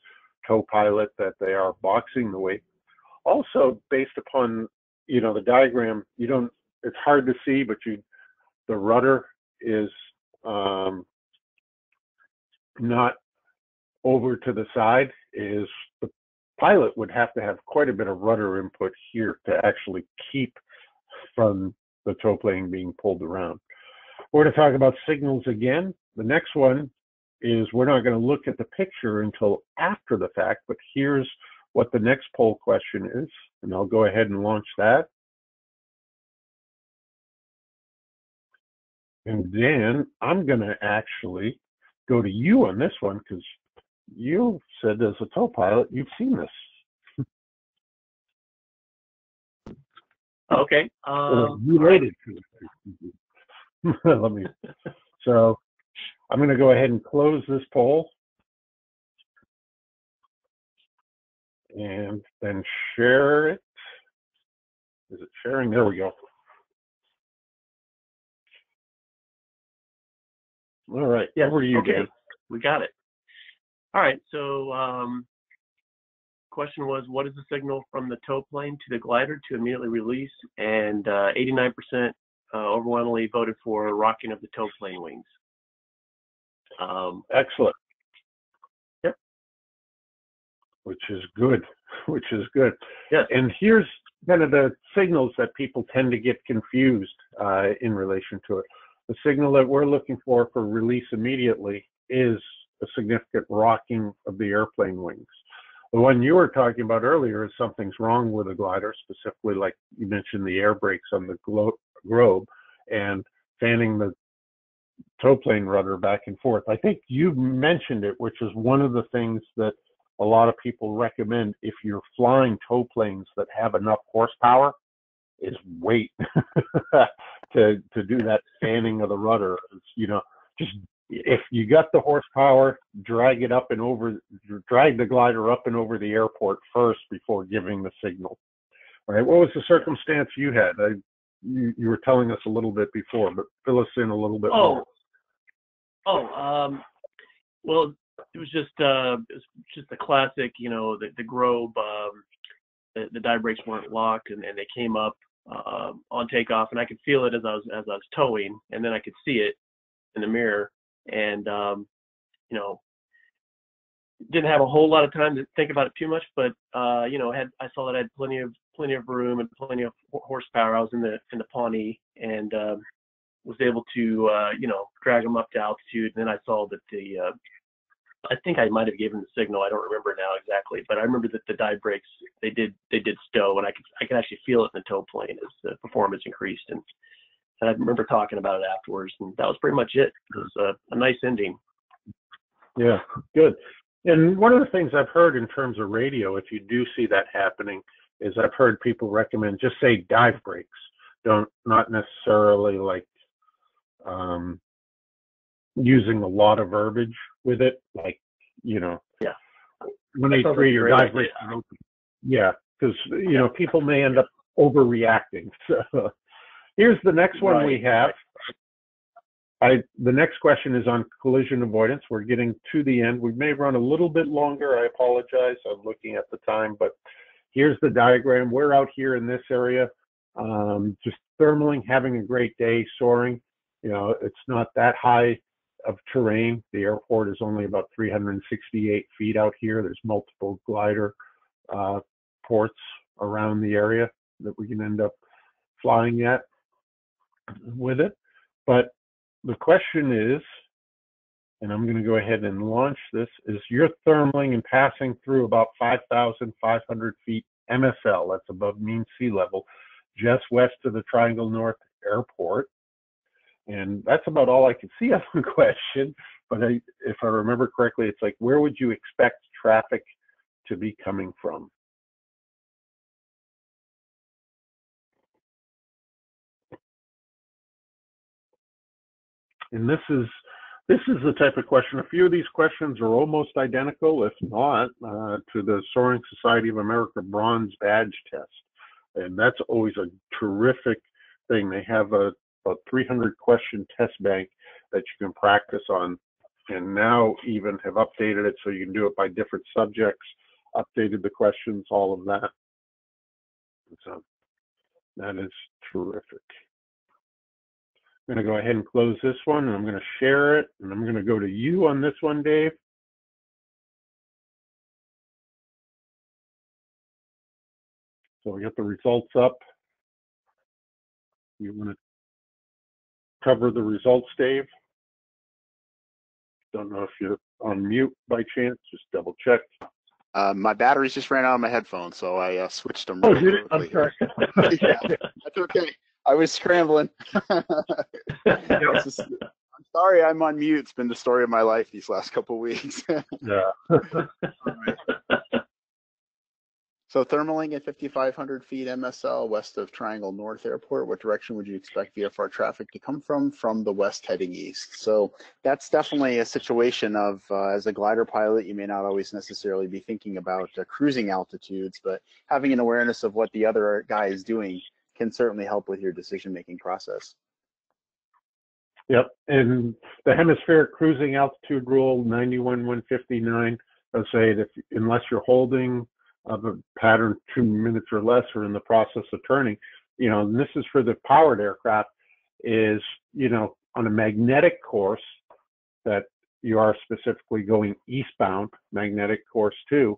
S1: tow pilot that they are boxing the wake. Also, based upon you know the diagram, you don't. It's hard to see, but you the rudder is um, not over to the side. Is the pilot would have to have quite a bit of rudder input here to actually keep from the tow plane being pulled around. We're going to talk about signals again. The next one is we're not going to look at the picture until after the fact, but here's what the next poll question is, and I'll go ahead and launch that. And then I'm going to actually go to you on this one because you said as a tow pilot, you've seen this.
S3: Okay. Um,
S1: related to *laughs* Let me. So I'm going to go ahead and close this poll and then share it. Is it sharing? There we go. All right.
S3: Yeah.
S1: Over to you,
S3: okay.
S1: Dan.
S3: We got it. All right. So um, question was, what is the signal from the tow plane to the glider to immediately release? And uh, 89% uh, overwhelmingly voted for rocking of the tow plane wings. Um,
S1: Excellent.
S3: Yep.
S1: Which is good. *laughs* Which is good.
S3: Yes.
S1: And here's kind of the signals that people tend to get confused uh, in relation to it. The signal that we're looking for for release immediately is a significant rocking of the airplane wings. The one you were talking about earlier is something's wrong with the glider, specifically like you mentioned the air brakes on the glo- Grob and fanning the tow plane rudder back and forth. I think you mentioned it, which is one of the things that a lot of people recommend if you're flying tow planes that have enough horsepower is wait *laughs* to to do that fanning of the rudder. It's, you know, just if you got the horsepower, drag it up and over, drag the glider up and over the airport first before giving the signal. All right. What was the circumstance you had? I, you, you were telling us a little bit before, but fill us in a little bit more.
S3: Oh, oh, um, well, it was just uh, it was just the classic, you know, the the Grob, um, the, the dive brakes weren't locked, and, and they came up uh, on takeoff, and I could feel it as I was as I was towing, and then I could see it in the mirror, and um, you know, didn't have a whole lot of time to think about it too much, but uh, you know, had I saw that I had plenty of plenty of room and plenty of horsepower. I was in the in the Pawnee and um, was able to uh, you know drag them up to altitude. And then I saw that the uh, I think I might have given the signal. I don't remember now exactly, but I remember that the dive brakes they did they did stow, and I could I could actually feel it in the tow plane as the performance increased. And and I remember talking about it afterwards, and that was pretty much it. It was a, a nice ending.
S1: Yeah, good. And one of the things I've heard in terms of radio, if you do see that happening, is I've heard people recommend just say dive brakes. Don't not necessarily like um, using a lot of verbiage with it, like you know.
S3: Yeah.
S1: When they three your dive
S3: idea.
S1: brakes are open. Yeah, because you know people may end up overreacting. *laughs* So here's the next one we have. I, the next question is on collision avoidance. We're getting to the end. We may run a little bit longer. I apologize. I'm looking at the time, but here's the diagram. We're out here in this area, um, just thermaling, having a great day, soaring. You know, it's not that high of terrain. The airport is only about 368 feet out here. There's multiple glider uh, ports around the area that we can end up flying at with it. But the question is, and I'm going to go ahead and launch this, is you're thermaling and passing through about 5,500 feet MSL, that's above mean sea level, just west of the Triangle North Airport. And that's about all I can see on the *laughs* question. But I, if I remember correctly, it's like, where would you expect traffic to be coming from? And this is this is the type of question. A few of these questions are almost identical, if not, uh, to the Soaring Society of America Bronze Badge Test, and that's always a terrific thing. They have a, a 300 question test bank that you can practice on, and now even have updated it so you can do it by different subjects, updated the questions, all of that. So that is terrific. I'm going to go ahead and close this one, and I'm going to share it, and I'm going to go to you on this one, Dave. So we got the results up. You want to cover the results, Dave? Don't know if you're on mute by chance. Just double check.
S4: Uh, my batteries just ran out of my headphones, so I uh, switched them.
S1: Oh,
S4: really?
S1: I'm sorry. *laughs* *laughs*
S4: Yeah. That's okay. I was scrambling. *laughs* Just- I'm sorry I'm on mute. It's been the story of my life these last couple weeks.
S1: yeah. *laughs*
S4: so thermaling at 5,500 feet MSL west of Triangle North Airport. What direction would you expect VFR traffic to come from? From the west heading east. So that's definitely a situation of, uh, as a glider pilot, you may not always necessarily be thinking about uh, cruising altitudes, but having an awareness of what the other guy is doing can certainly help with your decision-making process.
S1: Yep, and the hemispheric cruising altitude rule, 91, 159, does say that unless you're holding of a pattern two minutes or less or in the process of turning, you know, and this is for the powered aircraft, is, you know, on a magnetic course that you are specifically going eastbound, magnetic course two,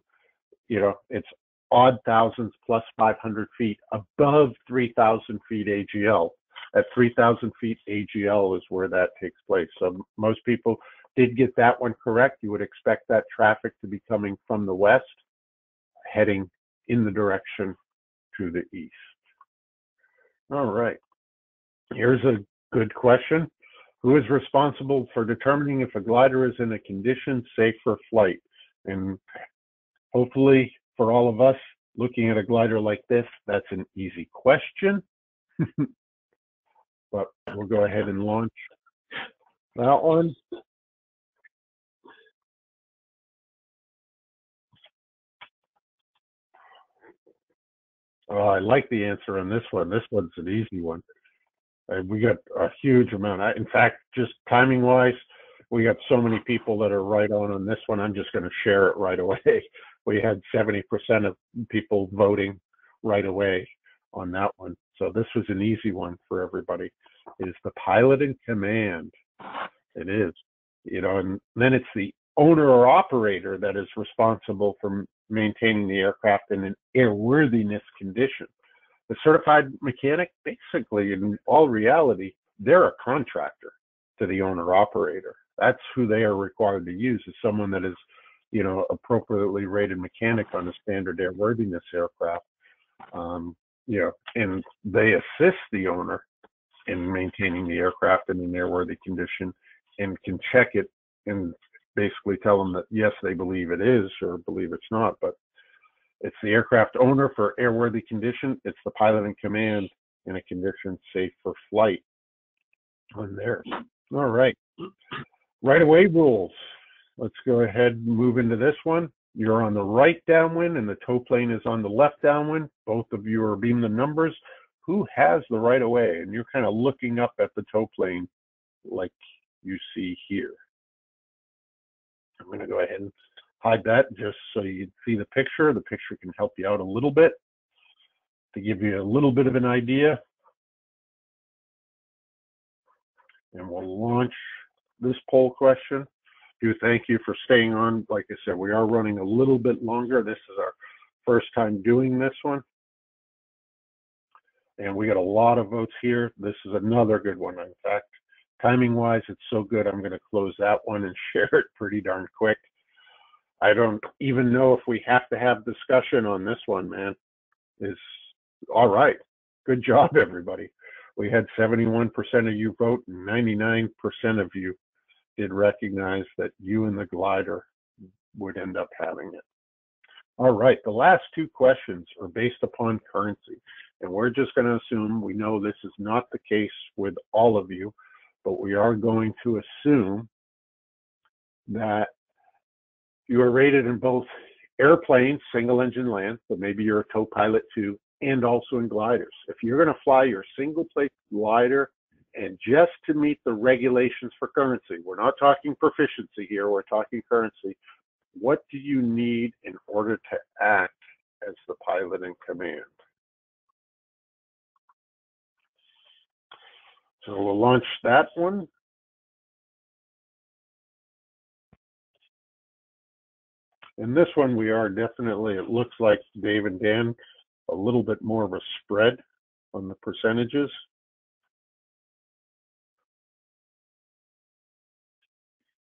S1: you know, it's odd thousands plus 500 feet above 3,000 feet AGL. At 3,000 feet AGL is where that takes place. So most people did get that one correct. You would expect that traffic to be coming from the west, heading in the direction to the east. All right. Here's a good question. Who is responsible for determining if a glider is in a condition safe for flight? And hopefully for all of us looking at a glider like this, that's an easy question. *laughs* but we'll go ahead and launch that one. Oh, I like the answer on this one. This one's an easy one. Uh, we got a huge amount. I, in fact, just timing wise, we got so many people that are right on on this one. I'm just going to share it right away. *laughs* We had 70% of people voting right away on that one. So this was an easy one for everybody. It is the pilot in command. It is, you know, and then it's the owner or operator that is responsible for maintaining the aircraft in an airworthiness condition. The certified mechanic, basically, in all reality, they're a contractor to the owner operator. That's who they are required to use is someone that is, you know, appropriately rated mechanic on a standard airworthiness aircraft. Um, you know, and they assist the owner in maintaining the aircraft in an airworthy condition and can check it and basically tell them that yes, they believe it is or believe it's not. But it's the aircraft owner for airworthy condition. It's the pilot in command in a condition safe for flight on theirs. All right. Right away rules. Let's go ahead and move into this one. You're on the right downwind and the tow plane is on the left downwind. Both of you are abeam the numbers. Who has the right of way? And you're kind of looking up at the tow plane like you see here. I'm going to go ahead and hide that just so you see the picture. The picture can help you out a little bit to give you a little bit of an idea. And we'll launch this poll question. Do thank you for staying on. Like I said, we are running a little bit longer. This is our first time doing this one. And we got a lot of votes here. This is another good one. In fact, timing wise, it's so good. I'm going to close that one and *laughs* share it pretty darn quick. I don't even know if we have to have discussion on this one, man. Is all right. Good job, everybody. We had 71% of you vote, and 99% of you did recognize that you and the glider would end up having it. All right, the last two questions are based upon currency. And we're just going to assume we know this is not the case with all of you, but we are going to assume that you are rated in both airplanes, single engine land, but maybe you're a co pilot too, and also in gliders. If you're going to fly your single place glider and just to meet the regulations for currency, we're not talking proficiency here, we're talking currency. What do you need in order to act as the pilot in command? So we'll launch that one. In this one, we are definitely, it looks like Dave and Dan, a little bit more of a spread on the percentages.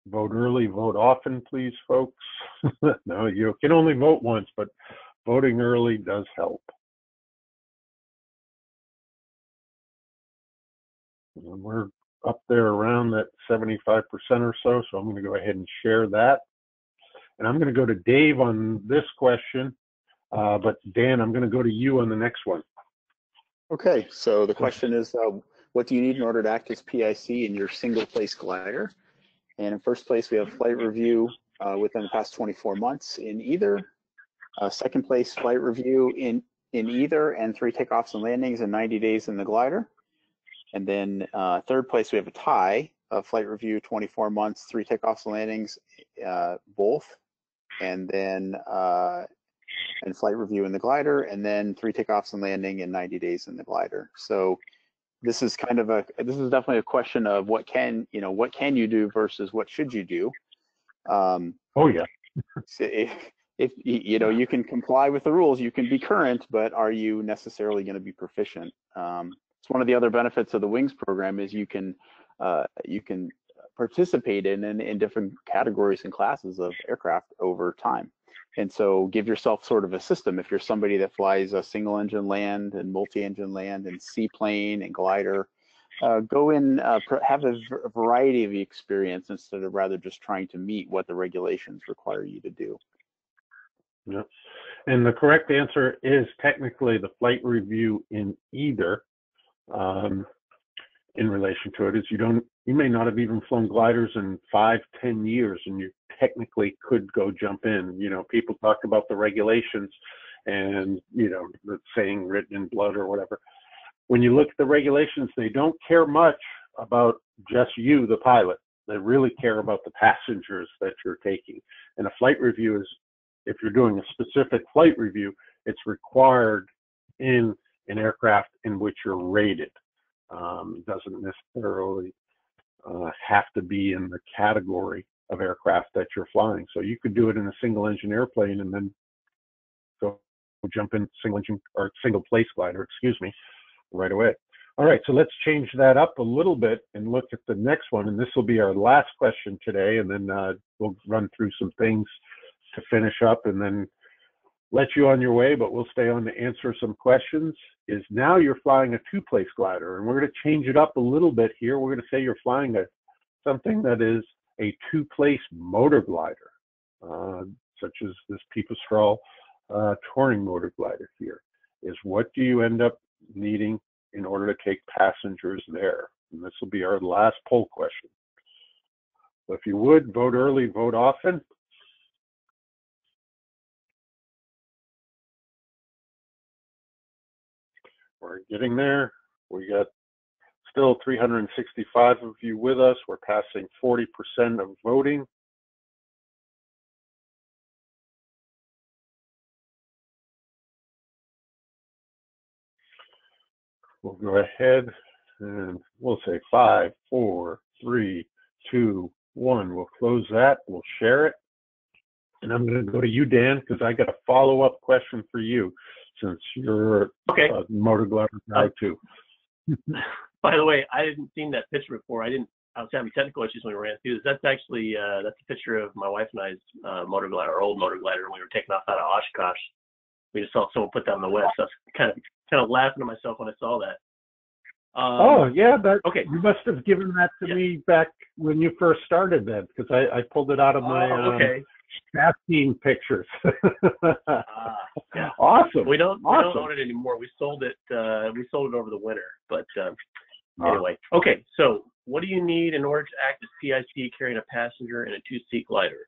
S1: Vote early, vote often, please, folks. *laughs* no, you can only vote once, but voting early does help. And we're up there around that 75% or so, so I'm going to go ahead and share that. And I'm going to go to Dave on this question, uh, but Dan, I'm going to go to you on the next one.
S4: Okay, so the question is, uh, what do you need in order to act as PIC in your single place glider? And in first place, we have flight review uh, within the past 24 months in either. Uh, second place, flight review in, in either and three takeoffs and landings in 90 days in the glider. And then uh, third place, we have a tie
S2: uh, flight review 24 months, three takeoffs and landings, uh, both, and then uh, and flight review in the glider, and then three takeoffs and landing in 90 days in the glider. So this is kind of a this is definitely a question of what can you know what can you do versus what should you do. Um,
S1: Oh, yeah.
S2: if, if you know you can comply with the rules, you can be current, but are you necessarily going to be proficient? Um, it's one of the other benefits of the Wings program is you can uh, you can participate in, in in different categories and classes of aircraft over time. And so give yourself sort of a system. If you're somebody that flies a single engine land and multi-engine land and seaplane and glider, uh, go in, uh, have a variety of experience instead of rather just trying to meet what the regulations require you to do.
S1: Yep. And the correct answer is technically the flight review in either, um, in relation to it is you don't, you may not have even flown gliders in five, ten years and you technically could go jump in. You know, people talk about the regulations and, you know, the saying written in blood or whatever. When you look at the regulations, they don't care much about just you, the pilot. They really care about the passengers that you're taking. And a flight review is if you're doing a specific flight review, it's required in an aircraft in which you're rated. Um, it doesn't necessarily uh, have to be in the category of aircraft that you're flying. So you could do it in a single engine airplane and then go jump in single engine or single place glider, excuse me, right away. All right, so let's change that up a little bit and look at the next one. And this will be our last question today, and then uh, we'll run through some things to finish up and then let you on your way, but we'll stay on to answer some questions. Is now you're flying a two place glider, and we're going to change it up a little bit here. We're going to say you're flying a something that is a two place motor glider, uh, such as this Pipistrel uh, touring motor glider here. Is what do you end up needing in order to take passengers there? And this will be our last poll question. So if you would vote early, vote often. We're getting there. We got still 365 of you with us. We're passing 40% of voting. We'll go ahead and we'll say five, four, three, two, one. We'll close that. We'll share it. And I'm going to go to you, Dan, because I got a follow up question for you since you're
S3: Okay.
S1: a motor glider guy uh, too. *laughs*
S3: By the way, I didn't seen that picture before. I didn't. I was having technical issues when we ran through this. That's actually uh, that's a picture of my wife and I's uh, motor glider, our old motor glider, when we were taking off out of Oshkosh. We just saw someone put that on the web, so I was kind of kind of laughing to myself when I saw that. Um,
S1: oh, yeah, that
S3: okay.
S1: you must have given that to
S3: Yeah.
S1: me back when you first started then, because I, I pulled it out of my
S3: Oh,
S1: um,
S3: okay.
S1: staff team pictures.
S3: Ah, yeah. *laughs*
S1: awesome.
S3: We don't we don't own it anymore. We sold it uh, we sold it over the winter. But um,
S1: Oh.
S3: Anyway, okay. So what do you need in order to act as PIC carrying a passenger in a two-seat glider?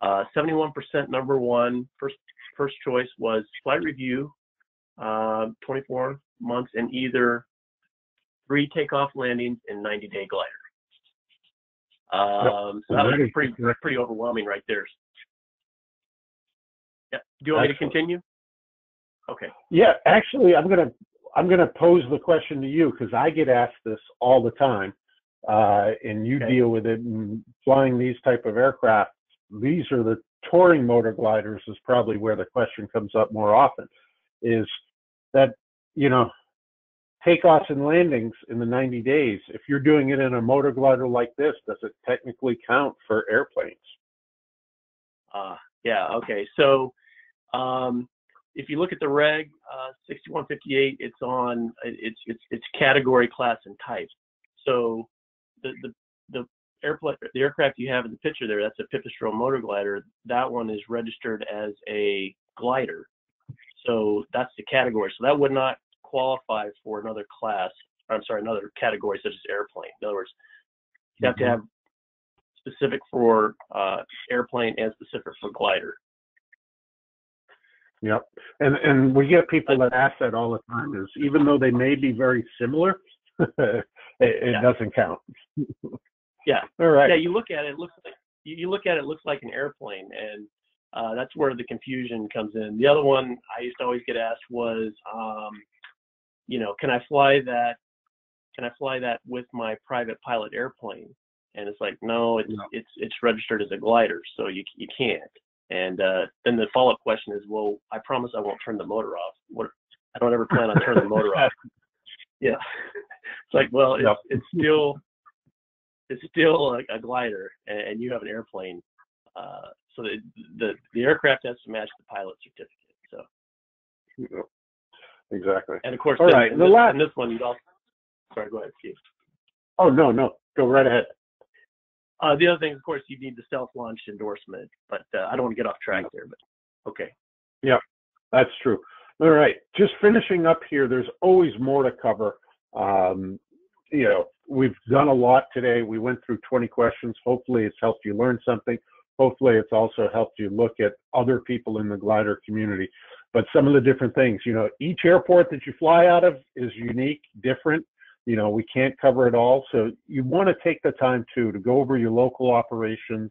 S3: Uh, 71% number one first first choice was flight review, uh, 24 months, and either three takeoff landings and 90 day glider. Um, so that was pretty pretty overwhelming right there. Yeah. Do you want me to continue? Okay.
S1: Yeah, actually, I'm gonna I'm gonna pose the question to you because I get asked this all the time, uh, and you
S3: Okay.
S1: deal with it flying these type of aircraft. These are the touring motor gliders is probably where the question comes up more often. Is that you know takeoffs and landings in the 90 days? If you're doing it in a motor glider like this, does it technically count for airplanes?
S3: Uh, yeah, okay. So um, if you look at the reg uh, 6158, it's on it's it's it's category, class, and type. So the the the airplane the aircraft you have in the picture there, that's a Pipistrel motor glider. That one is registered as a glider. So that's the category. So that would not qualify for another class. Or I'm sorry, another category such as airplane. In other words, you have to
S1: Mhm.
S3: have specific for uh, airplane and specific for glider.
S1: Yep. And and we get people that ask that all the time is even though they may be very similar, *laughs* it, it
S3: Yeah.
S1: doesn't count.
S3: Yeah. *laughs*
S1: All right.
S3: Yeah, you look at it, it looks like you, you look at it, it looks like an airplane, and uh, that's where the confusion comes in. The other one I used to always get asked was, um, you know, can I fly that? Can I fly that with my private pilot airplane? And it's like, no, it's
S1: No.
S3: it's it's registered as a glider, so you you can't. And uh, then the follow up question is, well, I promise I won't turn the motor off. What? I don't ever plan on turning the motor off. *laughs* Yeah. It's like, well, it's,
S1: Yep.
S3: it's still it's still a, a glider, and, and you have an airplane. Uh, so the, the the aircraft has to match the pilot certificate. So,
S1: Exactly.
S3: and of course,
S1: All right,
S3: in
S1: the
S3: this,
S1: last-
S3: in this one, also. Sorry, go ahead, Steve.
S1: Oh no, no, go right ahead.
S3: Uh, the other thing, of course, you need the self launch endorsement, but uh, I don't want to get off track there. But okay.
S1: Yeah, that's true. All right, just finishing up here. There's always more to cover. Um, you know, we've done a lot today. We went through 20 questions. Hopefully, it's helped you learn something. Hopefully, it's also helped you look at other people in the glider community. But some of the different things, you know, each airport that you fly out of is unique, different. You know, we can't cover it all. So you want to take the time too to go over your local operations,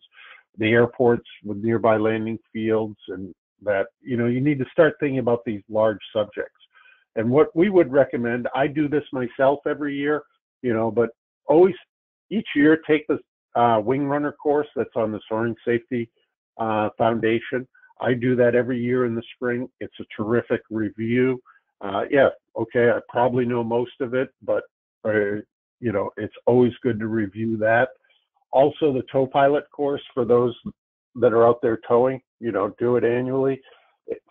S1: the airports with nearby landing fields, and that, you know, you need to start thinking about these large subjects. And what we would recommend, I do this myself every year, you know, but always each year take the uh, wing runner course that's on the Soaring Safety uh, Foundation. I do that every year in the spring. It's a terrific review. Uh, yeah, okay, I probably know most of it, but uh, you know, it's always good to review that. Also, the tow pilot course for those that are out there towing, you know, do it annually.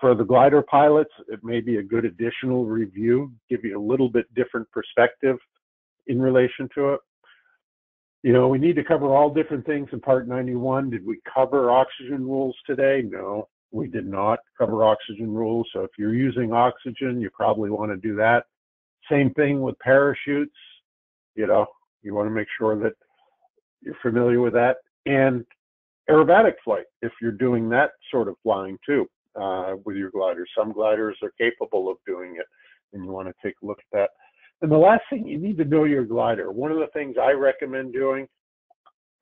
S1: For the glider pilots, it may be a good additional review, give you a little bit different perspective in relation to it. You know, we need to cover all different things in Part 91. Did we cover oxygen rules today? No, we did not cover oxygen rules. So if you're using oxygen, you probably want to do that. Same thing with parachutes. You know, you want to make sure that you're familiar with that. And aerobatic flight, if you're doing that sort of flying too, uh, with your gliders. Some gliders are capable of doing it, and you want to take a look at that. And the last thing, you need to know your glider. One of the things I recommend doing,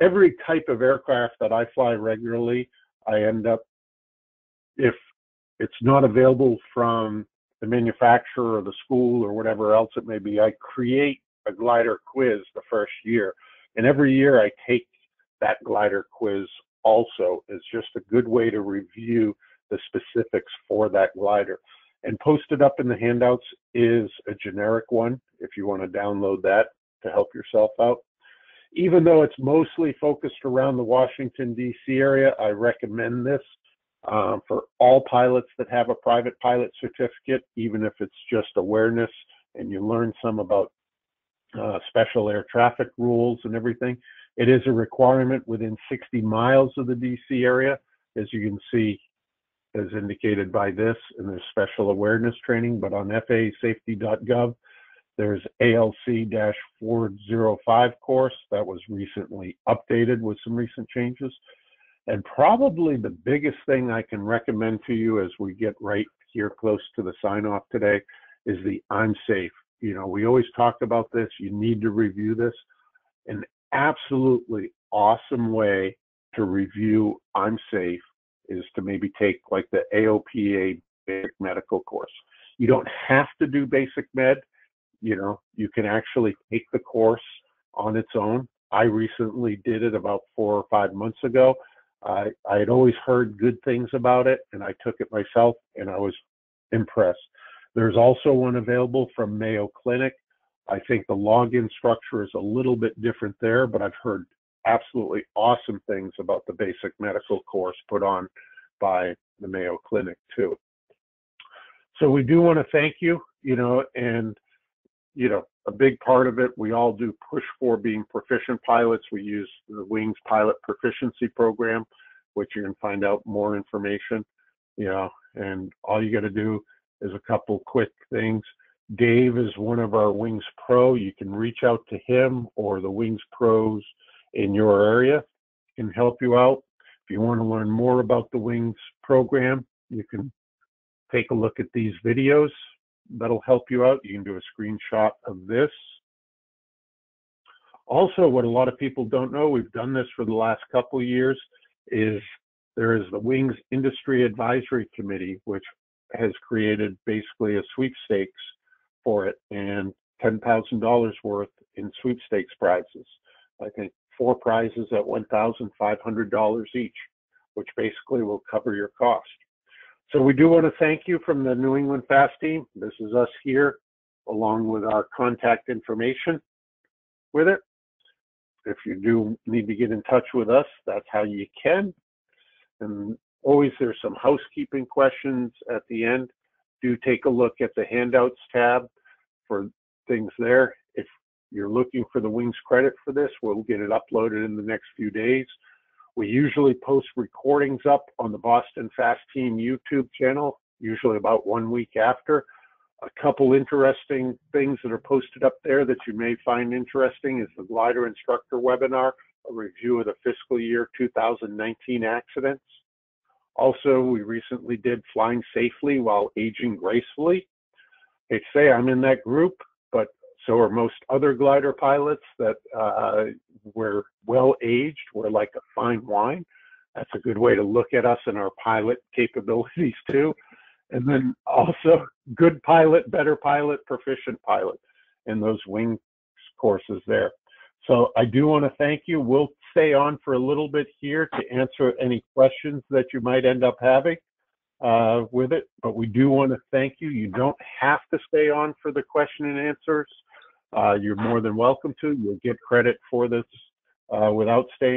S1: every type of aircraft that I fly regularly, I end up, if it's not available from the manufacturer or the school or whatever else it may be, I create a glider quiz the first year. And every year I take that glider quiz also. It's just a good way to review the specifics for that glider. And posted up in the handouts is a generic one if you want to download that to help yourself out. Even though it's mostly focused around the Washington, D.C. area, I recommend this um, for all pilots that have a private pilot certificate, even if it's just awareness and you learn some about uh, special air traffic rules and everything. It is a requirement within 60 miles of the DC area, as you can see, as indicated by this, and there's special awareness training, but on FAAsafety.gov, there's ALC-405 course that was recently updated with some recent changes. And probably the biggest thing I can recommend to you as we get right here close to the sign off today is the I'm safe. You know, we always talk about this. You need to review this. An absolutely awesome way to review I'm safe is to maybe take like the AOPA basic medical course. You don't have to do basic med. You know, you can actually take the course on its own. I recently did it about four or five months ago. I, I had always heard good things about it and I took it myself and I was impressed. There's also one available from Mayo Clinic. I think the login structure is a little bit different there, but I've heard absolutely awesome things about the basic medical course put on by the Mayo Clinic too. So we do want to thank you, you know, and you know, a big part of it, we all do push for being proficient pilots. We use the Wings Pilot Proficiency Program, which you can find out more information, you know, and all you got to do is a couple quick things. Dave is one of our Wings Pro. You can reach out to him or the Wings Pros in your area can help you out. If you want to learn more about the Wings program, you can take a look at these videos that'll help you out. You can do a screenshot of this. Also, what a lot of people don't know, we've done this for the last couple of years, is there is the Wings Industry Advisory Committee, which has created basically a sweepstakes for it and $10,000 worth in sweepstakes prizes. I think four prizes at $1,500 each, which basically will cover your cost. So we do want to thank you from the New England FAASTeam. This is us here, along with our contact information with it. If you do need to get in touch with us, that's how you can. And always there's some housekeeping questions at the end. Do take a look at the handouts tab for things there. If you're looking for the Wings credit for this, we'll get it uploaded in the next few days. We usually post recordings up on the Boston Fast Team YouTube channel, usually about one week after. A couple interesting things that are posted up there that you may find interesting is the glider instructor webinar, a review of the fiscal year 2019 accidents. Also, we recently did flying safely while aging gracefully. They say I'm in that group, so are most other glider pilots that uh, we're well aged. We're like a fine wine. That's a good way to look at us and our pilot capabilities *laughs* too. And then also good pilot, better pilot, proficient pilot, in those wing courses there. So I do want to thank you. We'll stay on for a little bit here to answer any questions that you might end up having uh, with it. But we do want to thank you. You don't have to stay on for the question and answers. Uh, you're more than welcome to. You'll get credit for this uh, without staying